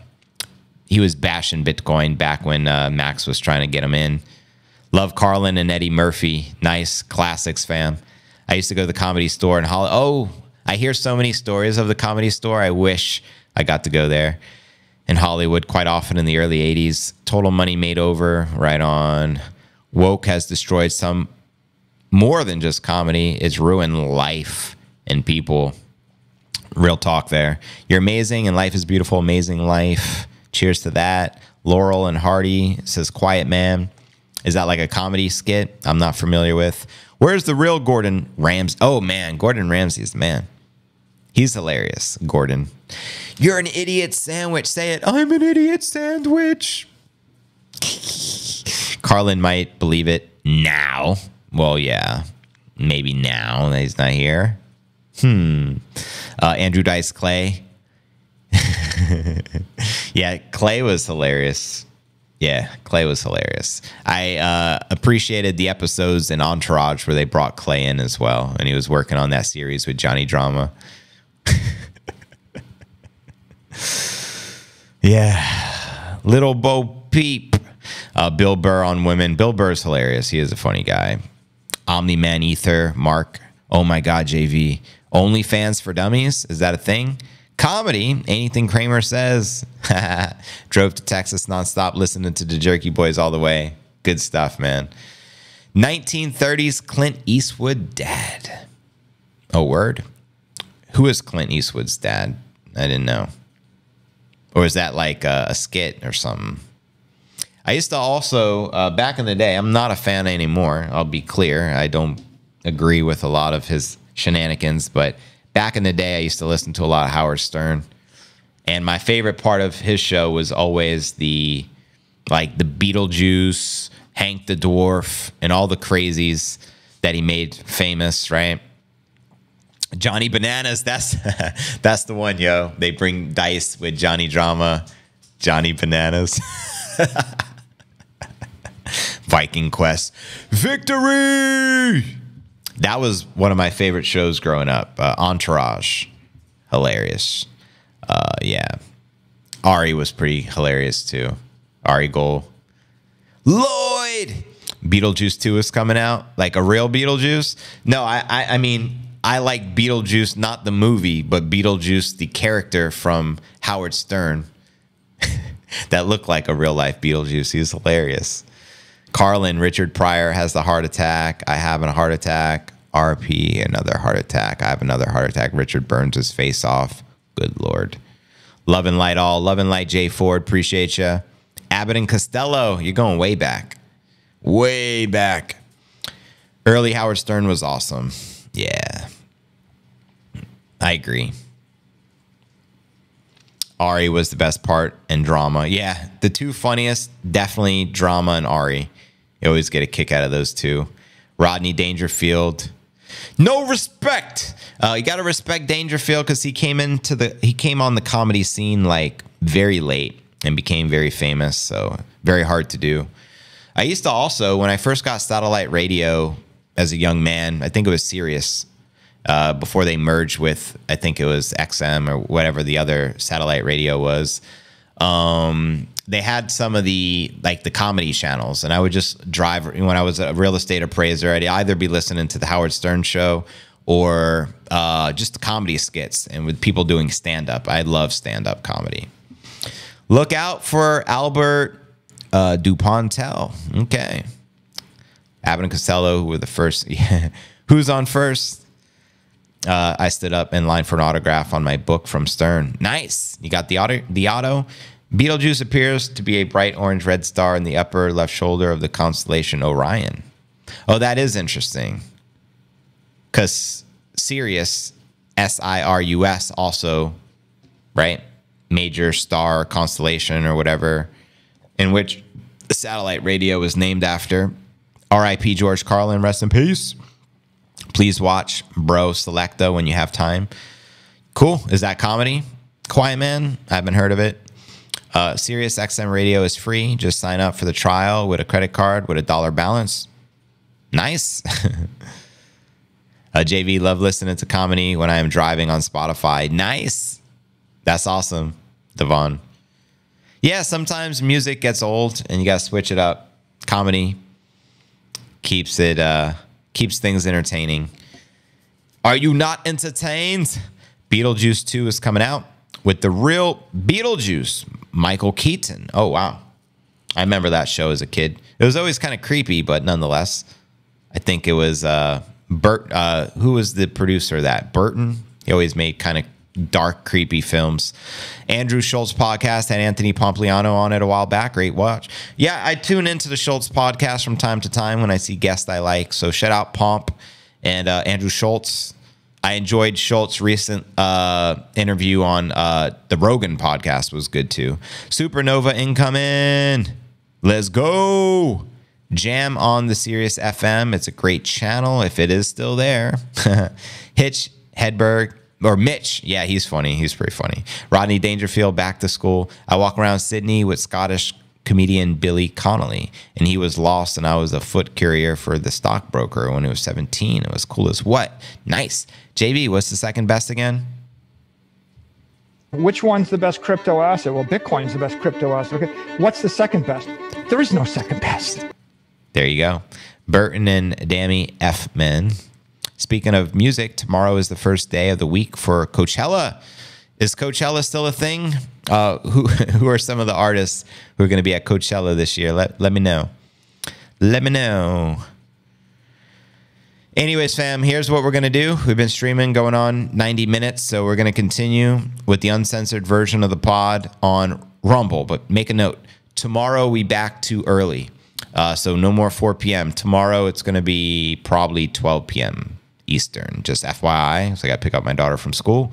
he was bashing Bitcoin back when uh, Max was trying to get him in. Love Carlin and Eddie Murphy. Nice classics, fam. I used to go to the comedy store in Hollywood. Oh, I hear so many stories of the comedy store. I wish I got to go there in Hollywood quite often in the early 80s. Total money made over, right on. Woke has destroyed some more than just comedy, it's ruined life and people. Real talk there. You're amazing and life is beautiful. Amazing life. Cheers to that. Laurel and Hardy says, Quiet Man. Is that like a comedy skit? I'm not familiar with. Where's the real Gordon Ramsay? Oh man, Gordon Ramsay is the man. He's hilarious, Gordon. You're an idiot sandwich. Say it. I'm an idiot sandwich. Carlin might believe it now. Well, yeah, maybe now that he's not here. Hmm. Uh, Andrew Dice Clay. yeah, Clay was hilarious. Yeah, Clay was hilarious. I uh, appreciated the episodes in Entourage where they brought Clay in as well, and he was working on that series with Johnny Drama. yeah, little Bo Peep. Uh, Bill Burr on women. Bill Burr is hilarious. He is a funny guy. Omni Man Ether, Mark. Oh my God, JV. OnlyFans for dummies? Is that a thing? Comedy, anything Kramer says. Drove to Texas nonstop listening to the Jerky Boys all the way. Good stuff, man. 1930s Clint Eastwood dad. Oh, word. Who is Clint Eastwood's dad? I didn't know. Or is that like a, a skit or something? I used to also, uh, back in the day, I'm not a fan anymore. I'll be clear. I don't agree with a lot of his shenanigans, but back in the day, I used to listen to a lot of Howard Stern. And my favorite part of his show was always the, like, the Beetlejuice, Hank the Dwarf, and all the crazies that he made famous, right? Johnny Bananas, that's that's the one, yo. They bring dice with Johnny Drama, Johnny Bananas. Viking Quest. Victory! That was one of my favorite shows growing up. Uh, Entourage. Hilarious. Uh, yeah. Ari was pretty hilarious too. Ari Gold. Lloyd! Beetlejuice 2 is coming out. Like a real Beetlejuice? No, I, I, I mean, I like Beetlejuice, not the movie, but Beetlejuice, the character from Howard Stern that looked like a real life Beetlejuice. He's hilarious. Carlin, Richard Pryor has the heart attack. I have a heart attack. RP, another heart attack. I have another heart attack. Richard burns his face off. Good Lord. Love and light all. Love and light Jay Ford. Appreciate you. Abbott and Costello. You're going way back. Way back. Early Howard Stern was awesome. Yeah. I agree. Ari was the best part and drama. Yeah, the two funniest, definitely drama and Ari. You always get a kick out of those two. Rodney Dangerfield. No respect. Uh, you got to respect Dangerfield because he came into the he came on the comedy scene like very late and became very famous. So very hard to do. I used to also when I first got satellite radio as a young man. I think it was Sirius uh, before they merged with I think it was XM or whatever the other satellite radio was. Um, they had some of the like the comedy channels, and I would just drive when I was a real estate appraiser. I'd either be listening to the Howard Stern show or uh, just comedy skits, and with people doing stand up. I love stand up comedy. Look out for Albert uh, Dupontel. Okay. Abbott and Costello, who were the first. Who's on first? Uh, I stood up in line for an autograph on my book from Stern. Nice. You got the auto. The auto. Betelgeuse appears to be a bright orange red star in the upper left shoulder of the constellation Orion. Oh, that is interesting. Because Sirius, S I R U S, also, right? Major star constellation or whatever, in which the satellite radio was named after. R.I.P. George Carlin, rest in peace. Please watch Bro Selecta when you have time. Cool. Is that comedy? Quiet Man. I haven't heard of it. Uh, Sirius XM Radio is free. Just sign up for the trial with a credit card with a dollar balance. Nice. uh, JV, love listening to comedy when I am driving on Spotify. Nice. That's awesome, Devon. Yeah, sometimes music gets old and you got to switch it up. Comedy keeps it uh keeps things entertaining. Are you not entertained? Beetlejuice 2 is coming out with the real Beetlejuice, Michael Keaton. Oh wow. I remember that show as a kid. It was always kind of creepy, but nonetheless, I think it was uh Bert uh who was the producer of that? Burton. He always made kind of dark, creepy films. Andrew Schulz podcast had Anthony Pompliano on it a while back. Great watch. Yeah, I tune into the Schulz podcast from time to time when I see guests I like. So shout out Pomp and uh, Andrew Schulz. I enjoyed Schulz's recent uh, interview on uh, the Rogan podcast was good too. Supernova incoming. Let's go. Jam on the Sirius FM. It's a great channel if it is still there. Hitch Hedberg or Mitch. Yeah, he's funny. He's pretty funny. Rodney Dangerfield back to school. I walk around Sydney with Scottish comedian Billy Connolly, and he was lost, and I was a foot courier for the stockbroker when he was 17. It was cool as what? Nice. JB, what's the second best again? Which one's the best crypto asset? Well, Bitcoin's the best crypto asset. Okay. What's the second best? There is no second best. There you go. Burton and Danny Elfman. Speaking of music, tomorrow is the first day of the week for Coachella. Is Coachella still a thing? Uh, who who are some of the artists who are going to be at Coachella this year? Let let me know. Let me know. Anyways, fam, here's what we're going to do. We've been streaming going on 90 minutes, so we're going to continue with the uncensored version of the pod on Rumble. But make a note tomorrow we back too early. Uh, so no more 4 p.m. Tomorrow it's going to be probably 12 p.m. Eastern. Just FYI, so I got to pick up my daughter from school.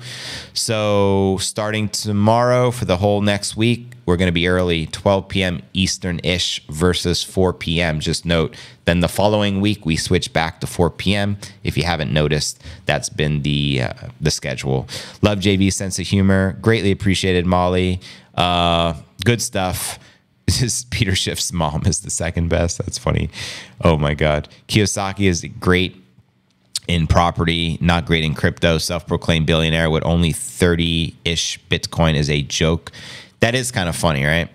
So starting tomorrow for the whole next week, we're going to be early, 12 p.m. Eastern ish versus 4 p.m. Just note. Then the following week we switch back to 4 p.m. If you haven't noticed, that's been the uh, the schedule. Love JV's sense of humor. Greatly appreciated Molly. Uh, good stuff. His Peter Schiff's mom is the second best. That's funny. Oh my God. Kiyosaki is great in property, not great in crypto, self proclaimed billionaire with only 30 ish Bitcoin is a joke. That is kind of funny, right?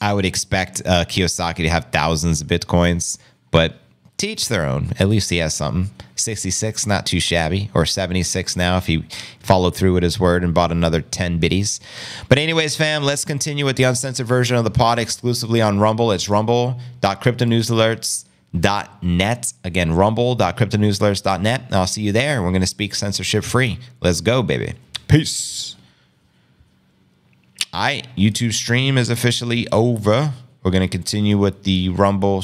I would expect uh, Kiyosaki to have thousands of Bitcoins, but teach their own. At least he has something. 66, not too shabby, or 76 now if he followed through with his word and bought another 10 biddies. But, anyways, fam, let's continue with the uncensored version of the pod exclusively on Rumble. It's rumble.cryptonewsalerts.net. Again, rumble.cryptonewsalerts.net. I'll see you there. We're going to speak censorship free. Let's go, baby. Peace. All right, YouTube stream is officially over. We're going to continue with the Rumble